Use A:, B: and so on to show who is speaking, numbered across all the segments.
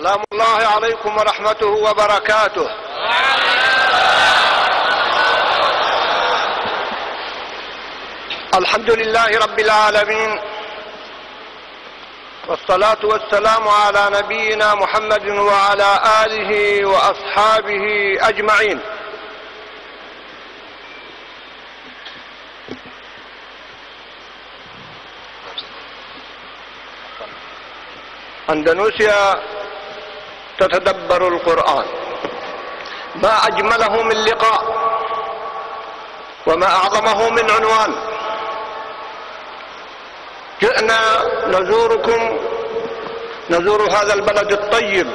A: سلام الله عليكم ورحمته وبركاته. الحمد لله رب العالمين. والصلاة والسلام على نبينا محمد وعلى آله وأصحابه أجمعين. أندونيسيا تتدبر القرآن. ما أجمله من لقاء وما أعظمه من عنوان. جئنا نزوركم نزور هذا البلد الطيب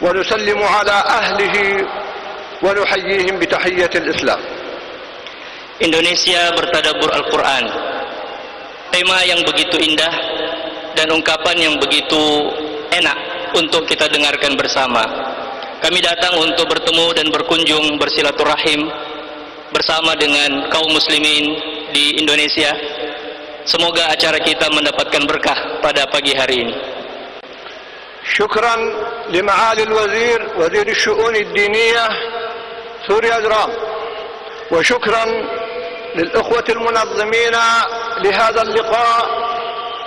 A: ونسلم على أهله ونحييهم بتحية الإسلام.
B: Indonesia bertadabur Al-Quran. Tema yang begitu indah dan ungkapan yang begitu enak. untuk kita dengarkan bersama kami datang untuk bertemu dan berkunjung bersilaturahim bersama dengan kaum muslimin di Indonesia semoga acara kita mendapatkan berkah pada pagi hari ini
A: شكرا لمعالي الوزير وزير الشؤون الدينية سوريا درام وشكرا للإخوة المنظمين لهذا اللقاء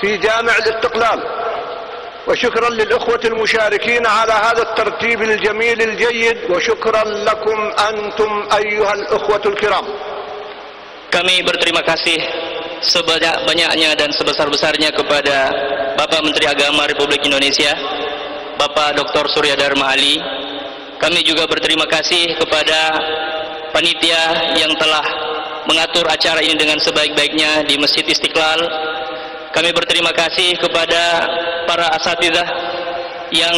A: في جامع الاستقلال وشكرا للإخوة المشاركين على هذا الترتيب الجميل الجيد وشكرا لكم أنتم أيها الإخوة الكرام
B: kami berterima kasih sebanyak-banyaknya dan sebesar-besarnya kepada Bapak Menteri Agama Republik Indonesia Bapak Dr. Surya Dharma Ali kami juga berterima kasih kepada panitia yang telah mengatur acara ini dengan sebaik-baiknya di Masjid Istiqlal kami berterima kasih kepada para asatidah yang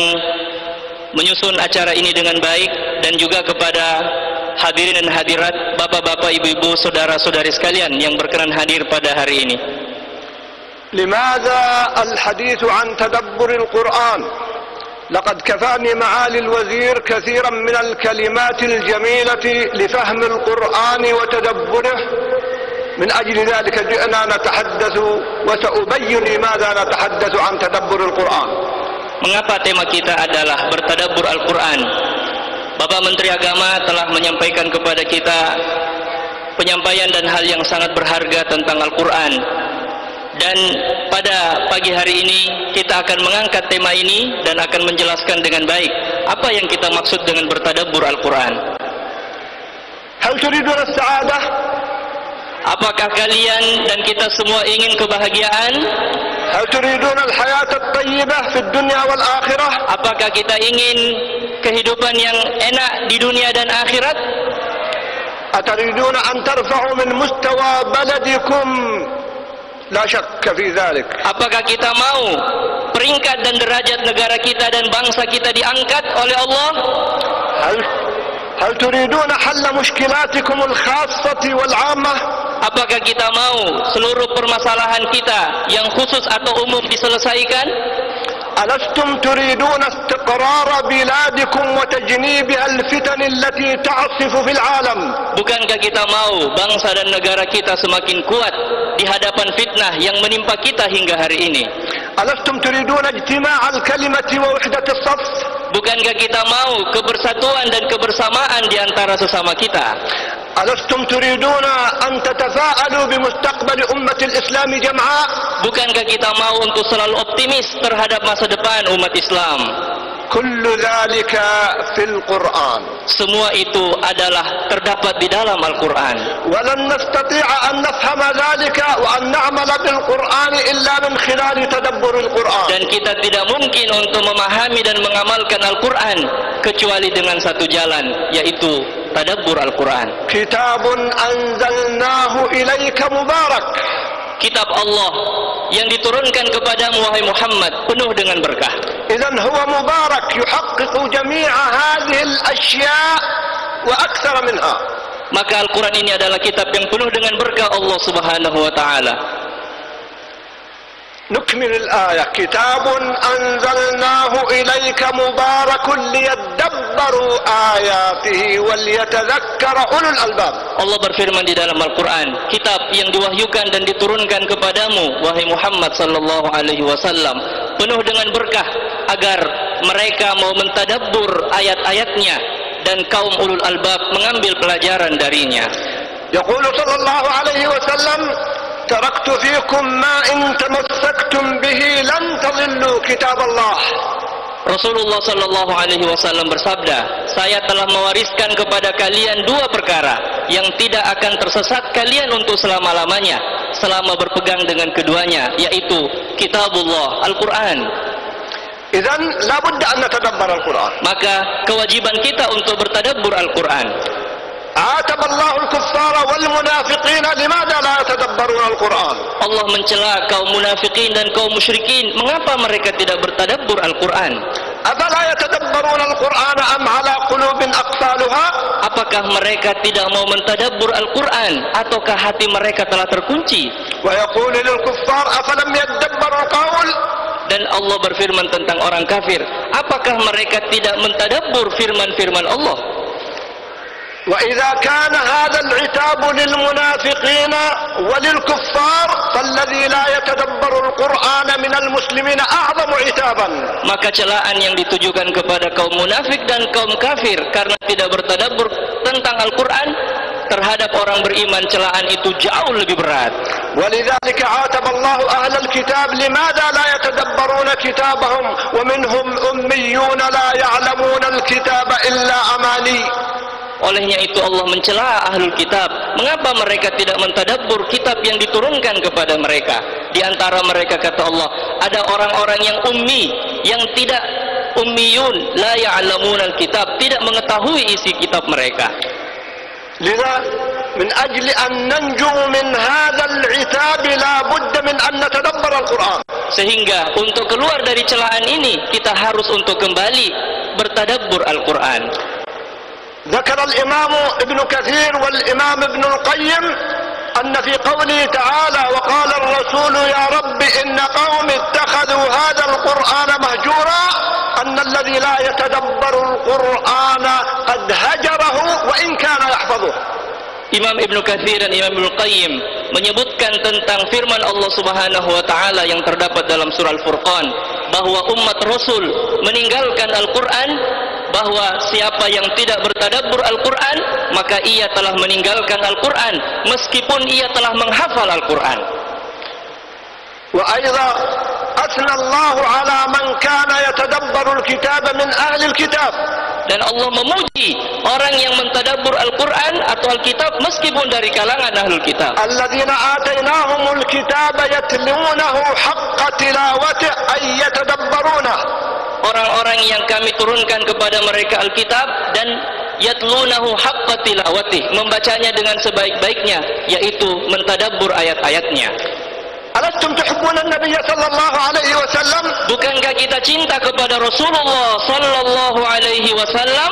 B: menyusun acara ini dengan baik dan juga kepada hadirin dan hadirat bapak-bapak, ibu-ibu, saudara-saudari sekalian yang berkenan hadir pada hari ini.
A: لماذا الحديث عن تدبر القرآن لقد كفاني معالي الوزير كثيرا من الكلمات الجميلة لفهم القرآن وتدبره من أجل ذلك جئنا نتحدث وسأبين لماذا نتحدث عن تدبر القرآن
B: Mengapa tema kita adalah bertadabur Al-Quran? Bapak Menteri Agama telah menyampaikan kepada kita penyampaian dan hal yang sangat berharga tentang Al-Quran. Dan pada pagi hari ini kita akan mengangkat tema ini dan akan menjelaskan dengan baik apa yang kita maksud dengan bertadabur Al-Quran.
A: هل تريدون السعادة؟
B: Apakah kalian dan kita semua ingin kebahagiaan?
A: هل تريدون الحياة الطيبة في الدنيا والآخرة؟
B: Apakah kita ingin kehidupan yang enak di dunia dan akhirat?
A: أتريدون أن ترفعوا من مستوى بلدكم؟ لا شك في ذلك
B: Apakah kita mau peringkat dan derajat negara kita dan bangsa kita diangkat oleh Allah?
A: هل هل تريدون حل مشكلاتكم الخاصة والعامة؟
B: Apakah kita mau seluruh permasalahan kita yang khusus atau umum diselesaikan?
A: ألستم تريدون استقرار بلادكم وتجنيبها الفتن التي تعصف في العالم؟
B: Bukankah kita mau bangsa dan negara kita semakin kuat di hadapan fitnah yang menimpa kita hingga hari ini?
A: ألستم تريدون اجتماع الكلمة ووحدة الصف؟
B: Bukankah kita mau kebersatuan dan kebersamaan di antara sesama kita?
A: ألستم تريدون أن تتفاءلوا بمستقبل أمة الإسلام جمعاء؟
B: Bukankah kita mau untuk selalu optimis terhadap masa depan umat Islam?
A: kullu dhalika fil Qur'an.
B: Semua itu adalah terdapat di dalam Al-Qur'an.
A: Wa lan nastati'a an nafhama dhalika wa an na'mala bil Qur'an illa min khilal tadabbur Qur'an.
B: Dan kita tidak mungkin untuk memahami dan mengamalkan Al-Qur'an kecuali dengan satu jalan yaitu tadabbur Al-Qur'an.
A: Kitabun anzalnahu ilaika mubarak.
B: kitab Allah yang diturunkan kepada wahai Muhammad penuh dengan berkah.
A: Idzan huwa mubarak yuhaqqiqu jami'a hadhihi al-ashya' wa akthar minha.
B: Maka Al-Qur'an ini adalah kitab yang penuh dengan berkah Allah Subhanahu wa taala.
A: نكمل الآية كتاب أنزلناه إليك مبارك ليدبروا آياته وليتذكر أولو الألباب
B: Allah berfirman di dalam Al-Quran, kitab yang diwahyukan dan diturunkan kepadamu, wahai Muhammad sallallahu alaihi wasallam, penuh dengan berkah agar mereka mau mentadabbur ayat-ayatnya dan kaum ulul albab mengambil pelajaran darinya.
A: يقول صلى الله عليه وسلم تركت فيكم ما إن تمسكتم به لن تضلوا كتاب الله
B: Rasulullah Shallallahu Alaihi Wasallam bersabda, saya telah mewariskan kepada kalian dua perkara yang tidak akan tersesat kalian untuk selama lamanya selama berpegang dengan keduanya, yaitu Kitabullah Al-Quran.
A: إذا لابد أن نتدبر القرآن
B: Maka kewajiban kita untuk bertadabbur Al-Quran.
A: Atab Allahul kuffara wal munafiqina limada la yatadabbaruna al-Qur'an.
B: Allah mencela kaum munafikin dan kaum musyrikin, mengapa mereka tidak bertadabbur Al-Qur'an?
A: Afala yatadabbaruna al-Qur'an am ala qulubin aqfaluha?
B: Apakah mereka tidak mau mentadabbur Al-Qur'an ataukah hati mereka telah terkunci?
A: Wa yaqulu lil kuffar afalam yadabbaru al-qawl?
B: dan Allah berfirman tentang orang kafir apakah mereka tidak mentadabbur firman-firman Allah
A: وإذا كان هذا العتاب للمنافقين وللكفار فالذي لا يتدبر القرآن من المسلمين أعظم عتابا.
B: Maka celaan yang ditujukan kepada kaum munafik dan kaum kafir karena tidak bertadabbur tentang Al-Quran terhadap orang beriman celaan itu jauh lebih berat.
A: ولذلك عاتب الله أهل الكتاب لماذا لا يتدبرون كتابهم؟ ومنهم أميون لا يعلمون الكتاب إلا أماني.
B: Olehnya itu Allah mencela ahlul kitab. Mengapa mereka tidak mentadabbur kitab yang diturunkan kepada mereka? Di antara mereka kata Allah, ada orang-orang yang ummi yang tidak ummiyun la ya'lamun alkitab, tidak mengetahui isi kitab mereka. Sehingga untuk keluar dari celaan ini kita harus untuk kembali bertadabbur Al-Qur'an.
A: ذكر الإمام ابن كثير والإمام ابن القيم أن في قوله تعالى وقال الرسول يا رب إن قوم اتخذوا هذا القرآن مهجورا أن الذي لا يتدبر القرآن قد هجره وإن كان يحفظه
B: Imam Ibnu Katsir dan Imam Ibnu Qayyim menyebutkan tentang firman Allah Subhanahu wa taala yang terdapat dalam surah Al-Furqan bahwa umat Rasul meninggalkan Al-Qur'an bahwa siapa yang tidak bertadabur Al-Quran maka ia telah meninggalkan Al-Quran meskipun ia telah menghafal Al-Quran.
A: Wa aiza asnallahu ala man kana yatadabbaru al-kitab min ahli al-kitab
B: dan Allah memuji orang yang mentadabur Al-Qur'an atau Al-Kitab meskipun dari kalangan ahlul kitab.
A: Alladzina atainahumul kitaba yatlunahu haqqa tilawati ay.
B: Orang-orang yang kami turunkan kepada mereka Al-Kitab dan yatlunahu haqqa tilawati, membacanya dengan sebaik-baiknya yaitu mentadabbur ayat-ayatnya.
A: ألستم تحبون النبي صلى الله عليه وسلم
B: bukankah kita cinta kepada Rasulullah sallallahu alaihi wasallam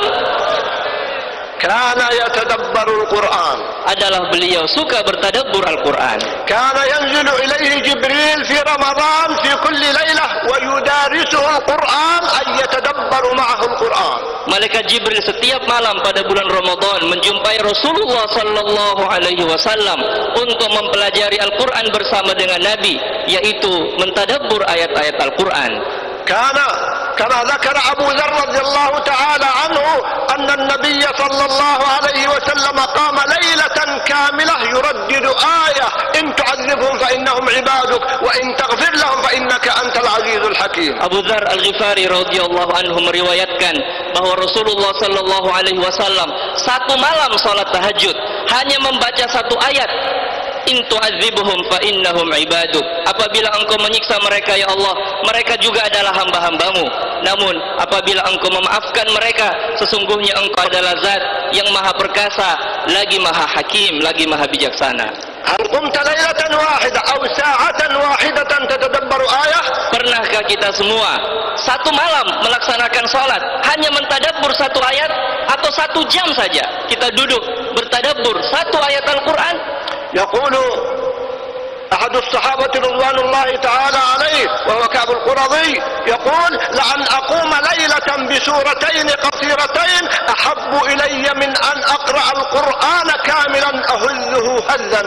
A: Kana yatadabbaru al-Qur'an
B: adalah beliau suka bertadabbur Al-Qur'an.
A: Kana yanzilu ilaihi Jibril fi Ramadan fi kulli lailah wa yudarisuhu al-Qur'an ay yatadabbaru ma'ahu al-Qur'an.
B: Malaikat Jibril setiap malam pada bulan Ramadan menjumpai Rasulullah sallallahu alaihi wasallam untuk mempelajari Al-Qur'an bersama dengan Nabi yaitu mentadabbur ayat-ayat Al-Qur'an.
A: كان كما ذكر أبو ذر رضي الله تعالى عنه أن النبي صلى الله عليه وسلم قام ليلة كاملة يردد آية إن تعذبهم فإنهم عبادك وإن تغفر لهم فإنك أنت العزيز الحكيم.
B: أبو ذر الغفاري رضي الله عنهم الله صلى الله عليه وسلم. ساتو مالا malam salat tahajud. من membaca ساتو ayat. in tu'adzibuhum fa innahum ibaduk apabila engkau menyiksa mereka ya Allah mereka juga adalah hamba-hambamu namun apabila engkau memaafkan mereka sesungguhnya engkau adalah zat yang maha perkasa lagi maha hakim lagi maha bijaksana
A: هل قمت ليلة واحدة أو ساعة واحدة تتدبر آية
B: Pernahkah kita semua satu malam melaksanakan sholat hanya mentadabbur satu ayat atau satu jam saja kita duduk bertadabbur satu ayat Al-Quran
A: يقول أحد الصحابة رضوان الله تعالى عليه وهو كعب القرظي يقول لأن أقوم ليلة بسورتين قصيرتين أحب إلي من أن أقرأ القرآن كاملا أهزه هزا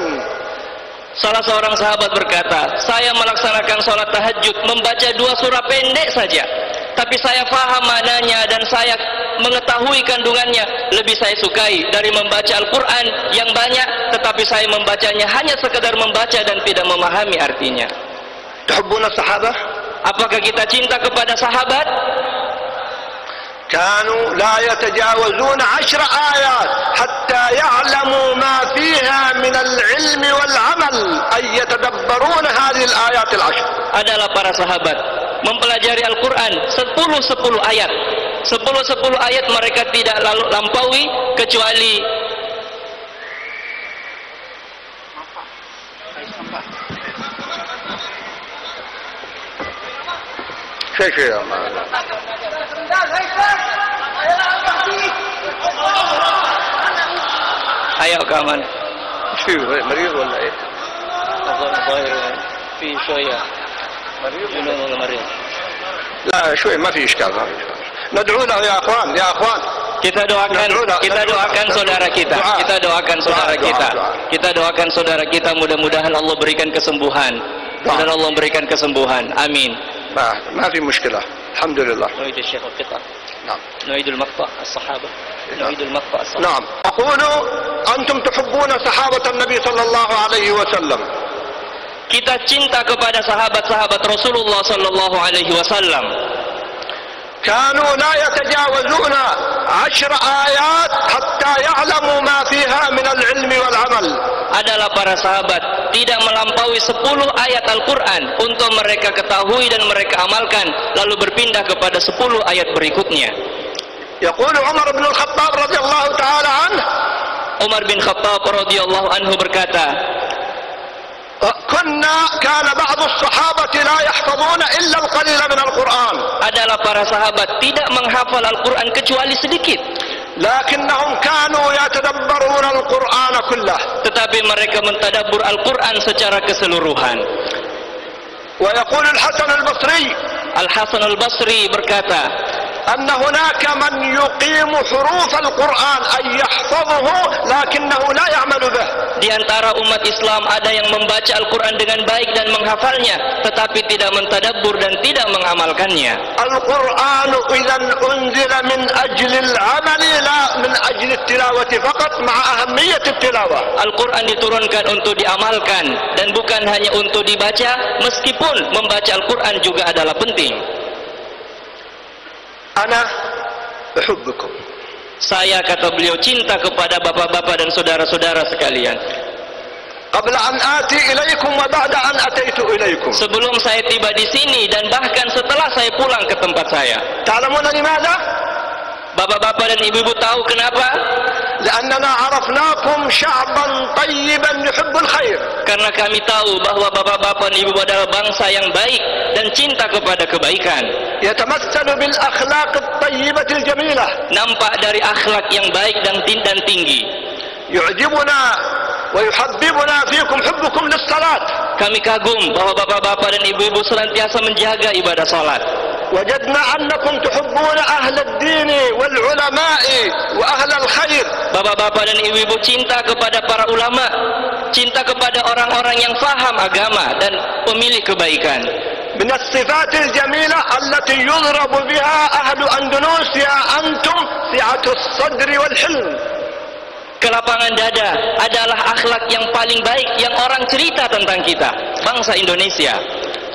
B: Salah seorang sahabat berkata, saya melaksanakan sholat tahajud membaca dua surah pendek saja. Tapi saya faham mananya dan saya mengetahui kandungannya. Lebih saya sukai dari membaca Al-Quran yang banyak. Tetapi saya membacanya hanya sekedar membaca dan tidak memahami artinya.
A: Tuhubbuna sahabat,
B: Apakah kita cinta kepada sahabat?
A: كانوا لا يتجاوزون عشر آيات حتى يعلموا ما فيها من العلم والعمل. أي يتدبرون هذه الآيات العشر.
B: Adalah para sahabat mempelajari Al-Quran 10-10 ayat. 10-10 ayat mereka tidak lalu lampaui kecuali
A: شيء شيء يا ما
B: ayo kaman
A: شيء مريض ولا ايه؟
B: في شوية جنون ولا مريض
A: لا شوي ما في اشكال ما في اشكال ندعو له يا اخوان يا اخوان
B: kita doakan kita doakan saudara kita kita doakan saudara kita kita doakan saudara kita mudah-mudahan Allah berikan kesembuhan dan Allah berikan kesembuhan amin
A: ما ما في مشكله الحمد لله.
B: نعيد الشيخ القطع.
A: نعم.
B: نعيد المقطع الصحابة. نعيد المقطع الصحابة.
A: نعم. أقول أنتم تحبون صحابة النبي صلى الله عليه وسلم.
B: Kita cinta kepada sahabat-sahabat Rasulullah sallallahu alaihi wasallam
A: كانوا لا يتجاوزون عشر آيات حتى يعلموا ما فيها من العلم والعمل
B: adalah para sahabat tidak melampaui 10 ayat Al-Quran untuk mereka ketahui dan mereka amalkan lalu berpindah kepada 10 ayat berikutnya
A: يقول عمر بن الخطاب رضي الله تعالى عنه
B: Umar bin Khattab radhiyallahu anhu berkata
A: كنا كان بعض الصحابة لا يحفظون إلا القليل من القرآن
B: adalah para sahabat tidak menghafal Al-Quran kecuali sedikit
A: لكنهم كانوا يتدبرون القرآن كله
B: tetapi mereka mentadabur Al-Quran secara keseluruhan
A: ويقول الحسن البصري
B: Al-Hasan Al-Basri berkata
A: أن هناك من يقيم حروف القرآن أي يحفظه لكنه لا يعمل به
B: Di antara umat Islam ada yang membaca Al-Quran dengan baik dan menghafalnya, tetapi tidak mentadabbur dan tidak mengamalkannya.
A: القرآن إذا أنزل من أجل العمل لا من أجل التلاوة فقط مع أهمية التلاوة
B: Al-Quran diturunkan untuk diamalkan dan bukan hanya untuk dibaca, meskipun membaca Al-Quran juga adalah penting.
A: ana uhubbukum
B: saya kata beliau cinta kepada bapak-bapak dan saudara-saudara sekalian.
A: Qabla an ati ilaikum wa ba'da an ataitu ilaikum.
B: Sebelum saya tiba di sini dan bahkan setelah saya pulang ke tempat saya.
A: Ta'lamuna limadha
B: Bapak-bapak dan ibu-ibu tahu kenapa?
A: لأننا عرفناكم شعبا طيبا يحب الخير
B: Karena kami tahu bahwa bapak-bapak dan ibu adalah bangsa yang baik dan cinta kepada kebaikan.
A: يتمثل بالأخلاق الطيبة الجميلة
B: Nampak dari akhlak yang baik dan tin- dan tinggi.
A: يعجبنا ويحببنا فيكم حبكم للصلاة
B: Kami kagum bahwa bapak-bapak dan ibu-ibu senantiasa menjaga ibadah salat.
A: وجدنا أنكم تحبون أهل الدين والعلماء وأهل الخير
B: Bapak-bapak dan ibu-ibu cinta kepada para ulama, cinta kepada orang-orang yang faham agama dan pemilik kebaikan.
A: من الصفات الجميلة التي يضرب بها أهل أندونيسيا أنتم سعة الصدر والحلم
B: Kelapangan dada adalah akhlak yang paling baik yang orang cerita tentang kita, bangsa Indonesia.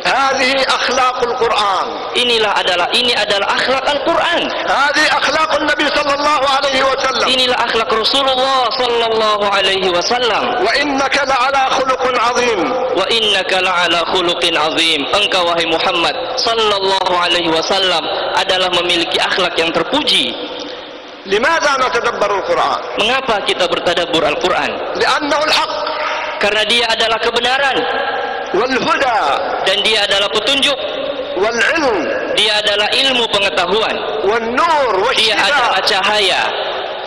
A: هذه أخلاق القرآن
B: Inilah adalah ini adalah akhlak Al-Qur'an.
A: هذه أخلاق النبي صلى الله عليه وسلم
B: Inilah akhlak Rasulullah sallallahu alaihi wasallam.
A: وإنك لعلى خلق عظيم
B: Wa innaka la'ala khuluqin azim. Engkau wahai Muhammad sallallahu alaihi wasallam adalah memiliki akhlak yang terpuji.
A: لماذا نتدبر القرآن
B: Mengapa kita bertadabbur Al-Qur'an?
A: لأنه الحق
B: Karena dia adalah kebenaran
A: والهدى
B: dan dia adalah petunjuk.
A: والعلم
B: Dia adalah ilmu pengetahuan.
A: والنور
B: Dia adalah
A: والشفاء
B: cahaya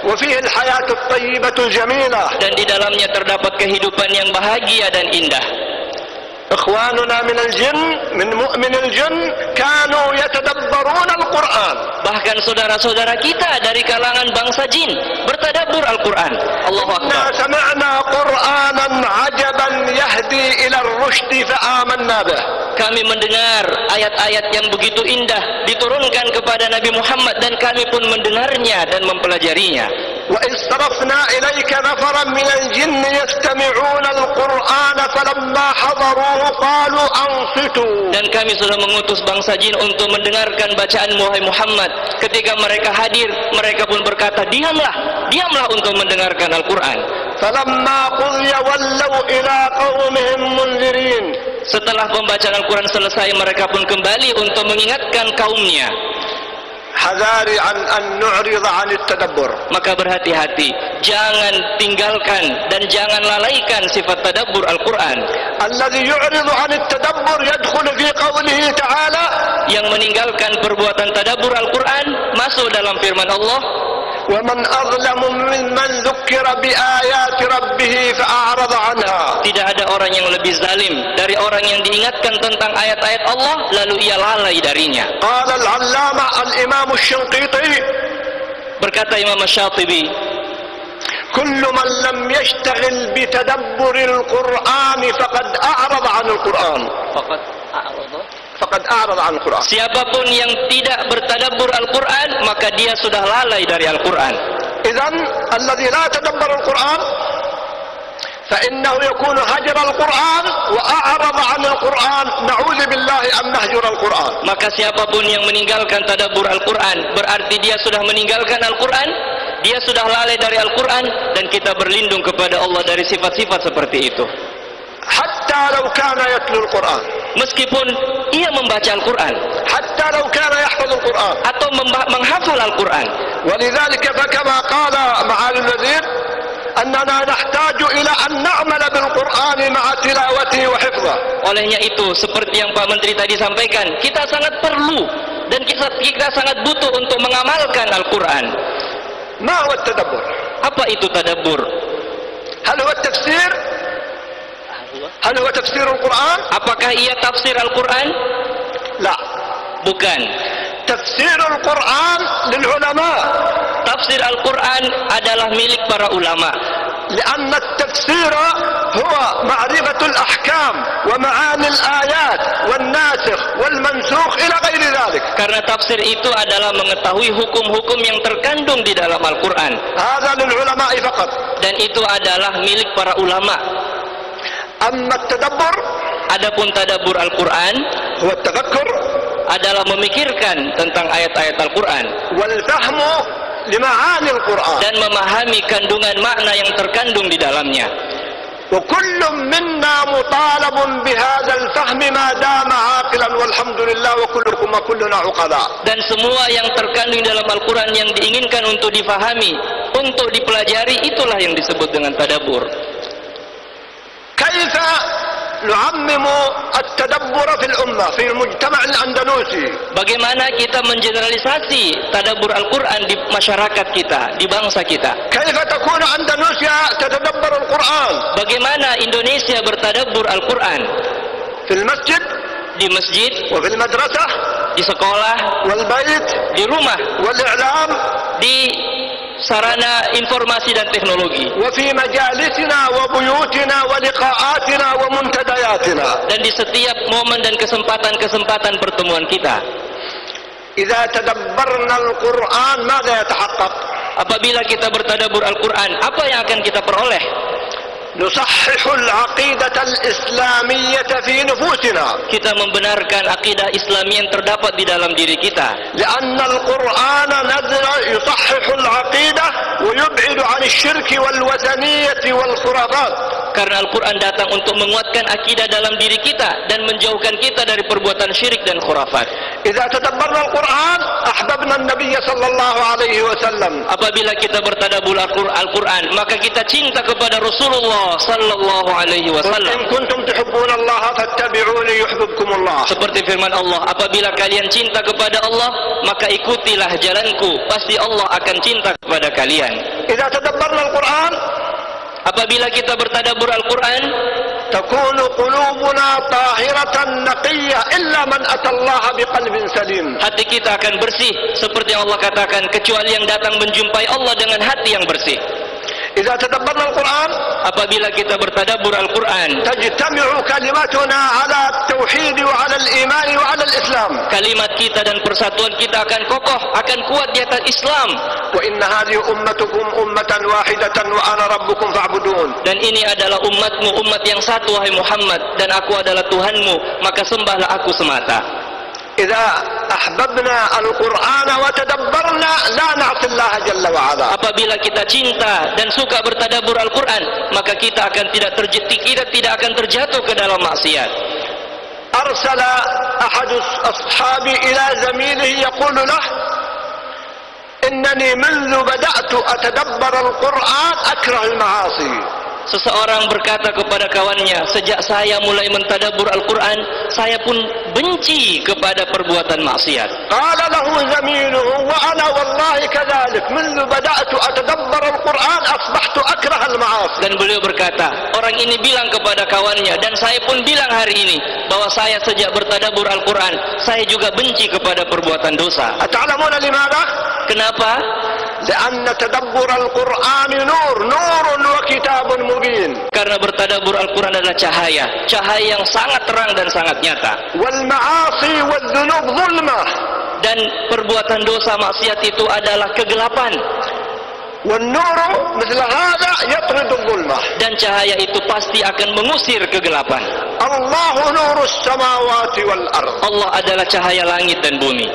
A: وفيه الحياة الطيبة الجميلة
B: dan di dalamnya terdapat kehidupan yang bahagia dan indah.
A: إخواننا من الجن من مؤمن الجن كانوا يتدبرون القرآن
B: Bahkan saudara-saudara kita dari kalangan bangsa jin bertadabbur Al-Qur'an. Allahu
A: إنا
B: Akbar.
A: سمعنا قرآنا عجبا يهدي الرشد فآمنا به
B: Kami mendengar ayat-ayat yang begitu indah diturunkan kepada Nabi Muhammad dan kami pun mendengarnya dan mempelajarinya.
A: وإذ صرفنا إليك نفرا من الجن يستمعون القرآن فلما حضروه قالوا أنصتوا
B: Dan kami sudah mengutus bangsa jin untuk mendengarkan bacaan Muhammad Muhammad. Ketika mereka hadir, mereka pun berkata, diamlah, diamlah untuk mendengarkan Al-Quran.
A: falamma قضي ولوا ila qaumihim منذرين.
B: Setelah pembacaan Al-Qur'an selesai mereka pun kembali untuk mengingatkan kaumnya.
A: Hadari an an nu'rid an at-tadabbur
B: maka berhati-hati. Jangan tinggalkan dan jangan lalaikan sifat tadabbur Al-Qur'an.
A: Alladhi yu'rid an at-tadabbur yadkhul fi qawlihi ta'ala.
B: Yang meninggalkan perbuatan tadabbur Al-Qur'an masuk dalam firman Allah.
A: ومن أظلم ممن ذكر بآيات ربه فأعرض عنها
B: tidak ada orang yang lebih zalim dari orang yang diingatkan tentang ayat-ayat Allah lalu ia lalai darinya.
A: قال العلامة الإمام الشنقيطي
B: Berkata Imam Syatibi,
A: كل من لم يشتغل بتدبر القرآن فقد أعرض عن القرآن فقد أعرض عن القرآن
B: siapapun yang tidak bertadabbur Al-Quran maka dia sudah lalai dari Al-Quran.
A: إذا الذي لا يتدبر القرآن فإنه يكون هجر القرآن وأعرض عن القرآن نعوذ بالله أن نهجر القرآن
B: Maka siapapun yang meninggalkan tadabbur Al-Quran berarti dia sudah meninggalkan Al-Quran, dia sudah lalai dari Al-Quran dan kita berlindung kepada Allah dari sifat-sifat seperti itu.
A: حتى لو كان يتلو القرآن
B: Meskipun ia membaca Al-Quran
A: حتى لو كان يحفظ القرآن
B: atau memba- menghafal Al-Quran,
A: ولذلك فكما قال معالي الوزير أننا نحتاج إلى أن نعمل بالقرآن مع تلاوته وحفظه
B: olehnya itu seperti yang Pak Menteri tadi sampaikan, kita sangat perlu dan kita, kita sangat butuh untuk mengamalkan Al-Quran.
A: ما هو التدبر
B: Apa itu tadabbur?
A: هل هو التفسير هل هو تفسير القرآن
B: Apakah ia tafsir Al-Quran?
A: لا
B: Bukan.
A: تفسير القرآن للعلماء
B: Tafsir Al-Quran adalah milik para ulama.
A: لأن التفسير هو معرفة الأحكام ومعاني الآيات والناسخ والمنسوخ إلى غير ذلك
B: Karena tafsir itu adalah mengetahui hukum-hukum yang terkandung di dalam Al-Quran.
A: هذا للعلماء فقط
B: Dan itu adalah milik para ulama.
A: أما التدبر
B: Adapun tadabbur Al-Quran
A: هو التفكر
B: adalah memikirkan tentang ayat-ayat Al-Quran
A: والفهم لمعاني القرآن
B: dan memahami kandungan makna yang terkandung di dalamnya.
A: وكل منا مطالب بهذا الفهم ما دام عاقلا والحمد لله وكلكم وكلنا عقلاء
B: Dan semua yang terkandung dalam Al-Quran yang diinginkan untuk difahami, untuk dipelajari, itulah yang disebut dengan tadabbur.
A: كيف نعمم التدبر في الأمة في المجتمع الأندلسي
B: Bagaimana kita mengeneralisasi tadabbur Al-Quran di masyarakat kita, di bangsa kita?
A: كيف تكون أندلسيا تتدبر القرآن
B: Bagaimana Indonesia bertadabbur Al-Quran?
A: في المسجد
B: Di masjid,
A: وفي المدرسة
B: di sekolah,
A: والبيت
B: di rumah,
A: والإعلام
B: di sarana informasi dan teknologi.
A: وفي مجالسنا وبيوتنا ولقاءاتنا ومنتدياتنا
B: Dan di setiap momen dan kesempatan-kesempatan pertemuan kita.
A: إذا تدبرنا القرآن ماذا يتحقق
B: Apabila kita bertadabbur Al-Quran, apa yang akan kita peroleh?
A: نصحح العقيدة الإسلامية في نفوسنا
B: Kita membenarkan akidah Islam yang terdapat di dalam diri kita.
A: لأن القرآن نزل يصحح العقيدة ويبعد عن الشرك والوثنية والخرافات
B: karena Al-Quran datang untuk menguatkan akidah dalam diri kita dan menjauhkan kita dari perbuatan syirik dan khurafat.
A: Jika tadabbarna Al-Quran, ahbabna Nabi sallallahu alaihi wasallam.
B: Apabila kita bertadabbur Al-Quran, maka kita cinta kepada Rasulullah sallallahu alaihi wasallam.
A: In kuntum tuhibbuna Allah fattabi'uni yuhibbukum Allah.
B: Seperti firman Allah, apabila kalian cinta kepada Allah, maka ikutilah jalanku, pasti Allah akan cinta kepada kalian.
A: Jika tadabbarna Al-Quran,
B: apabila kita bertadabur Al-Quran
A: takunu qulubuna tahiratan naqiyya illa man atallaha biqalbin salim.
B: hati kita akan bersih seperti Allah katakan kecuali yang datang menjumpai Allah dengan hati yang bersih.
A: Jika tadabbarna al-Qur'an
B: apabila kita bertadabbur Al-Qur'an
A: tajtami'u kalimatuna ala tauhid wa ala al-iman wa ala al-islam
B: kalimat kita dan persatuan kita akan kokoh akan kuat di atas Islam.
A: Wa inna hadhihi ummatukum ummatan wahidatan wa ana rabbukum fa'budun.
B: Dan ini adalah umatmu umat yang satu wahai Muhammad. Dan aku adalah Tuhanmu maka sembahlah aku semata.
A: إذا أحببنا القرآن وتدبرنا لا نعصي الله جل وعلا
B: apabila kita cinta dan suka bertadabur Al-Quran maka kita akan tidak terjatuh kita tidak akan terjatuh ke dalam maksiat
A: أرسل أحد أصحابي إلى زميله يقول له إنني منذ بدأت أتدبر القرآن أكره المعاصي
B: Seseorang berkata kepada kawannya, sejak saya mulai mentadabur Al-Quran, saya pun benci kepada perbuatan maksiat.
A: قال له زميله وأنا والله كذلك منذ بدأت أتدبر القرآن أصبحت أكره المعاصي
B: Dan beliau berkata, orang ini bilang kepada kawannya, dan saya pun bilang hari ini, bahwa saya sejak bertadabur Al-Quran, saya juga benci kepada perbuatan dosa.
A: أتعلمون لماذا؟
B: Kenapa?
A: لأن تدبر القرآن نور نور وكتاب مبين
B: Karena bertadabur Al-Quran adalah cahaya, cahaya yang sangat terang dan sangat nyata.
A: والمعاصي والذنوب ظلمة
B: Dan perbuatan dosa maksiat itu adalah kegelapan.
A: والنور مثل هذا يطرد الظلمة
B: Dan cahaya itu pasti akan mengusir kegelapan.
A: الله نور السماوات والأرض
B: Allah adalah cahaya langit dan bumi.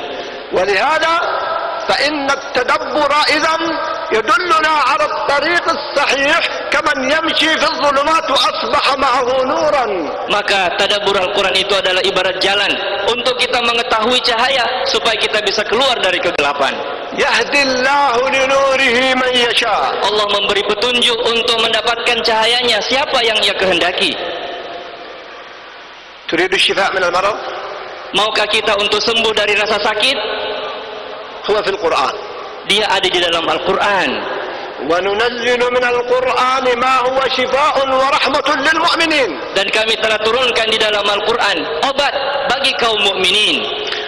A: ولهذا فإن التدبر إذا يدلنا على الطريق الصحيح كمن يمشي في الظلمات وأصبح معه نورا
B: Maka tadabur Al-Quran itu adalah ibarat jalan untuk kita mengetahui cahaya supaya kita bisa keluar dari kegelapan.
A: يهدي الله لنوره من يشاء
B: Allah memberi petunjuk untuk mendapatkan cahayanya siapa yang ia kehendaki.
A: تريد الشفاء من المرض
B: Maukah kita untuk sembuh dari rasa sakit?
A: هو في القرآن
B: Dia ada di dalam Al-Quran.
A: وننزل من القرآن ما هو شفاء ورحمة للمؤمنين
B: Dan kami telah turunkan di dalam Al-Quran obat bagi kaum mukminin.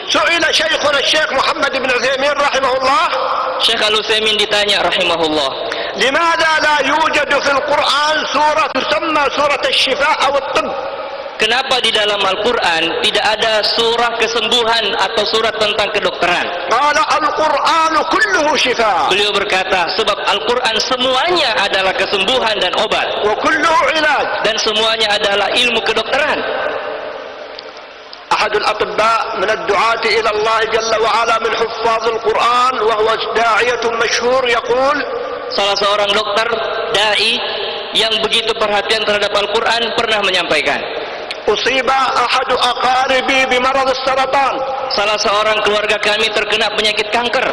A: سئل شيخنا الشيخ محمد بن عثيمين رحمه الله
B: Syekh Al-Utsaimin ditanya rahimahullah,
A: لماذا لا يوجد في القرآن سورة تسمى سورة الشفاء أو الطب
B: kenapa di dalam Al-Quran tidak ada surah kesembuhan atau surat tentang kedokteran?
A: قال القرآن كله شفاء
B: Beliau berkata, sebab Al-Quran semuanya adalah kesembuhan dan obat.
A: وكله علاج
B: Dan semuanya adalah ilmu kedokteran.
A: أحد الأطباء من الدعاة إلى الله جل وعلا من حفاظ القرآن وهو داعية مشهور يقول
B: Salah seorang dokter, da'i, yang begitu perhatian terhadap Al-Quran pernah menyampaikan.
A: أصيب أحد أقاربي بمرض السرطان
B: Salah seorang keluarga kami terkena penyakit kanker.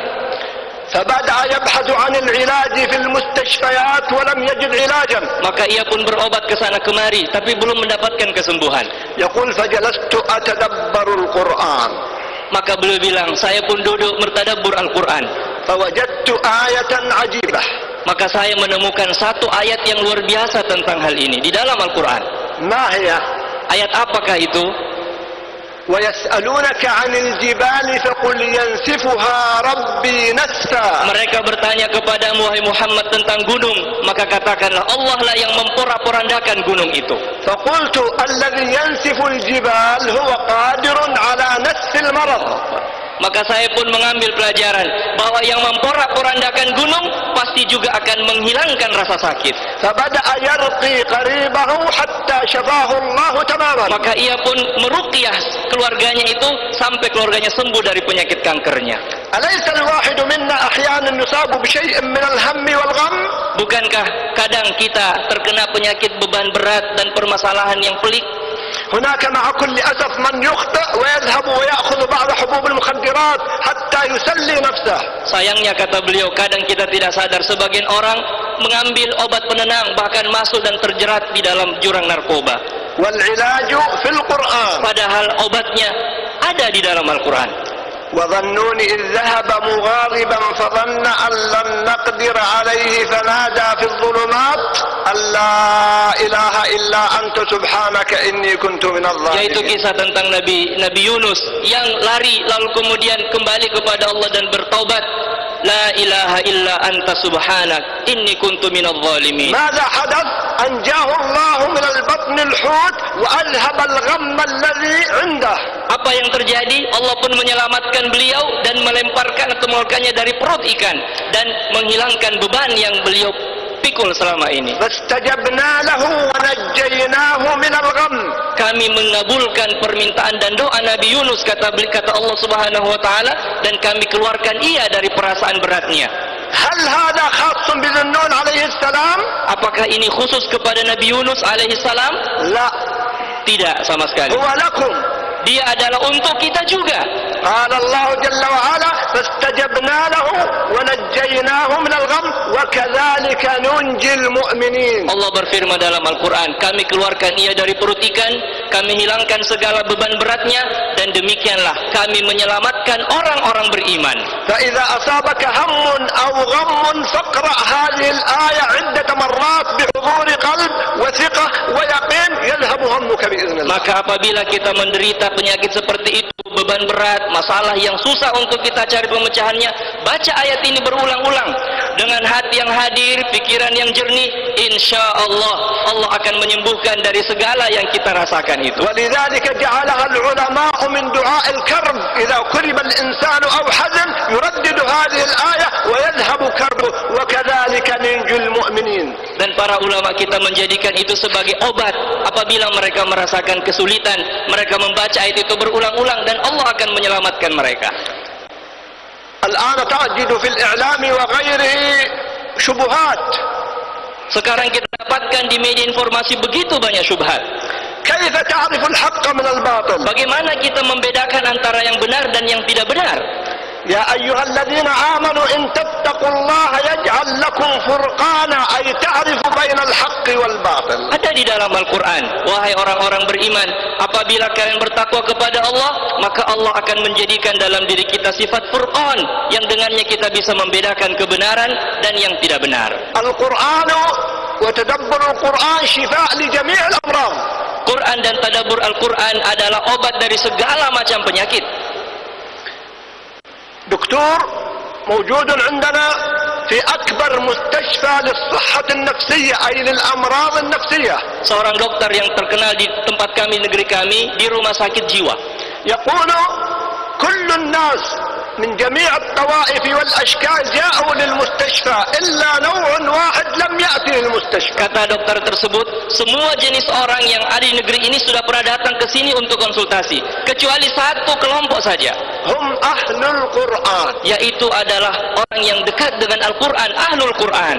A: فبدأ يبحث عن العلاج في المستشفيات ولم يجد علاجا
B: Maka ia pun berobat ke sana kemari, tapi belum mendapatkan kesembuhan.
A: يقول فجلست أتدبر القرآن
B: Maka beliau bilang, saya pun duduk bertadabbur Al-Quran.
A: فوجدت آية عجيبة
B: Maka saya menemukan satu ayat yang luar biasa tentang hal ini di dalam Al-Quran.
A: ما هي
B: Ayat apakah itu?
A: ويسألونك عن الجبال فقل ينسفها ربي نسفا
B: Mereka bertanya kepadamu wahai Muhammad tentang gunung, maka katakanlah Allah lah yang memporak-porandakan gunung itu.
A: فقلت الذي ينسف الجبال هو قادر على نسف المرض
B: Maka saya pun mengambil pelajaran bahwa yang memporak-porandakan gunung pasti juga akan menghilangkan rasa sakit.
A: فبدأ يرقي قريبه حتى شفاه الله تماما
B: Maka ia pun meruqyah keluarganya itu sampai keluarganya sembuh dari penyakit kankernya.
A: أليس الواحد منا أحيانا يصاب بشيء من الهم والغم
B: Bukankah kadang kita terkena penyakit beban berat dan permasalahan yang pelik?
A: هناك مع كل أسف من يخطئ ويذهب ويأخذ بعض حبوب المخدرات al-muqirat hatta yusalli nafsah.
B: Sayangnya kata beliau kadang kita tidak sadar sebagian orang mengambil obat penenang bahkan masuk dan terjerat di dalam jurang narkoba.
A: Wal ilaju fil Quran.
B: Padahal obatnya ada di dalam Al-Quran.
A: وظنون إذ ذهب مغاضبا فظن أن لن نقدر عليه فنادى في الظلمات أن لا إله إلا أنت سبحانك إني كنت من
B: Yaitu
A: الظالمين
B: kisah tentang Nabi Nabi Yunus yang lari lalu kemudian kembali kepada Allah dan bertaubat. La ilaha illa anta subhanak inni kuntu minadh zalimin.
A: ماذا حدث أن الحوت وأذهب الغم الذي عنده
B: Apa yang terjadi? Allah pun menyelamatkan beliau dan melemparkan atau mengeluarkannya dari perut ikan dan menghilangkan beban yang beliau pikul selama ini.
A: Fastajabna lahu wa najjaynahu gham.
B: Kami mengabulkan permintaan dan doa Nabi Yunus kata kata Allah Subhanahu wa taala dan kami keluarkan ia dari perasaan beratnya.
A: Hal hada khasun bi alaihi salam?
B: Apakah ini khusus kepada Nabi Yunus alaihi salam?
A: La.
B: Tidak sama sekali.
A: Lakum
B: Dia adalah untuk kita juga.
A: قال الله جل وعلا فاستجبنا له ونجيناه من الغم وكذلك ننجي المؤمنين
B: Allah berfirman dalam Al-Quran, kami keluarkan ia dari perut ikan, kami hilangkan segala beban beratnya, dan demikianlah kami menyelamatkan orang-orang beriman.
A: فإذا أصابك هم أو غم فاقرأ هذه الآية عدة مرات بحضور قلب وثقة ويقين يذهب همك بإذن الله
B: Maka apabila kita menderita penyakit seperti itu, beban berat, masalah yang susah untuk kita cari pemecahannya, baca ayat ini berulang-ulang. Dengan hati yang hadir, pikiran yang jernih, insya Allah, Allah akan menyembuhkan dari segala yang kita rasakan itu.
A: ولذلك جعلها العلماء من دعاء الكرب إذا كرب الإنسان أو حزن يردد هذه الآية ويذهب كربه وكذلك ننجي المؤمنين
B: Dan para ulama kita menjadikan itu sebagai obat apabila mereka merasakan kesulitan, mereka membaca ayat itu berulang-ulang dan Allah akan menyelamatkan mereka.
A: الآن تجد في الإعلام وغيره شبهات
B: Sekarang kita dapatkan di media informasi begitu banyak syubhat.
A: كيف تعرف الحق من الباطل
B: Bagaimana kita membedakan antara yang benar dan yang tidak benar?
A: يا أيها الذين آمنوا إن تتقوا الله يجعل لكم فرقانا أي تعرف بين الحق والباطل
B: Ada di dalam Al-Quran, wahai orang-orang beriman, apabila kalian bertakwa kepada Allah, maka Allah akan menjadikan dalam diri kita sifat furqan, yang dengannya kita bisa membedakan kebenaran dan yang tidak benar.
A: القرآن وتدبر القرآن شفاء لجميع الأمراض
B: Quran dan tadabur Al-Quran adalah obat dari segala macam penyakit.
A: دكتور موجود عندنا في أكبر مستشفى للصحة النفسية أي للأمراض النفسية
B: Seorang dokter yang terkenal di tempat kami, negeri kami, di rumah sakit jiwa.
A: يقول كل الناس من جميع الطوائف والأشكال جاءوا للمستشفى إلا نوع واحد لم يأتي للمستشفى
B: Kata dokter tersebut, semua jenis orang yang ada di negeri ini sudah pernah datang ke sini untuk konsultasi, kecuali satu kelompok saja,
A: هم أهل القرآن
B: yaitu adalah orang yang dekat dengan Al-Quran, Ahlul Quran.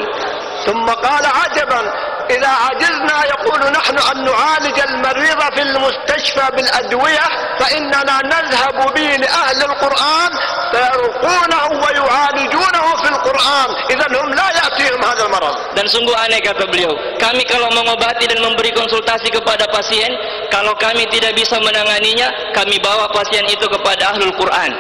A: ثم قال عجبا إذا عجزنا يقول نحن أن نعالج المريض في المستشفى بالأدوية فإننا نذهب به لأهل القرآن فيرقونه ويعالجونه في القرآن إذا هم لا يأتيهم هذا المرض
B: Dan sungguh aneh kata beliau, kami kalau mengobati dan memberi konsultasi kepada pasien, kalau kami tidak bisa menanganinya, kami bawa pasien itu kepada Ahlul Quran.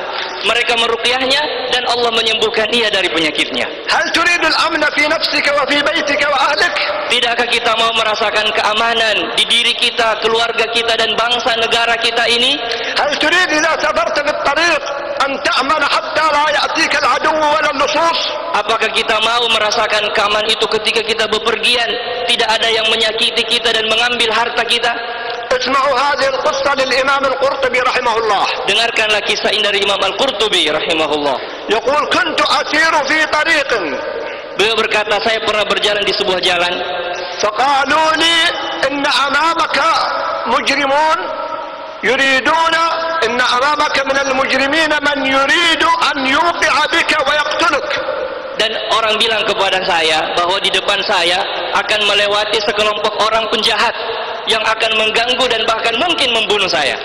B: Mereka meruqyahnya dan Allah menyembuhkan ia dari penyakitnya.
A: هل تريد الأمن في نفسك وفي بيتك وأهلك
B: Tidakkah kita mau merasakan keamanan di diri kita, keluarga kita dan bangsa negara kita ini?
A: هل تريد إذا سافرت في الطريق أن تأمن حتى لا يأتيك العدو ولا اللصوص
B: Apakah kita mau merasakan keamanan itu ketika kita bepergian, tidak ada yang menyakiti kita dan mengambil harta kita?
A: اسمعوا هذه القصة للإمام القرطبي رحمه الله
B: Dengarkanlah kisah ini dari Imam Al-Qurtubi rahimahullah.
A: يقول كنت أسير في طريق
B: Beliau berkata, saya pernah berjalan di sebuah jalan.
A: فقالوا لي إن أمامك مجرمون يريدون إن أمامك من المجرمين من يريد أن يوقع بك ويقتلك
B: Dan orang bilang kepada saya bahwa di depan saya akan melewati sekelompok orang penjahat yang akan mengganggu dan bahkan mungkin membunuh saya.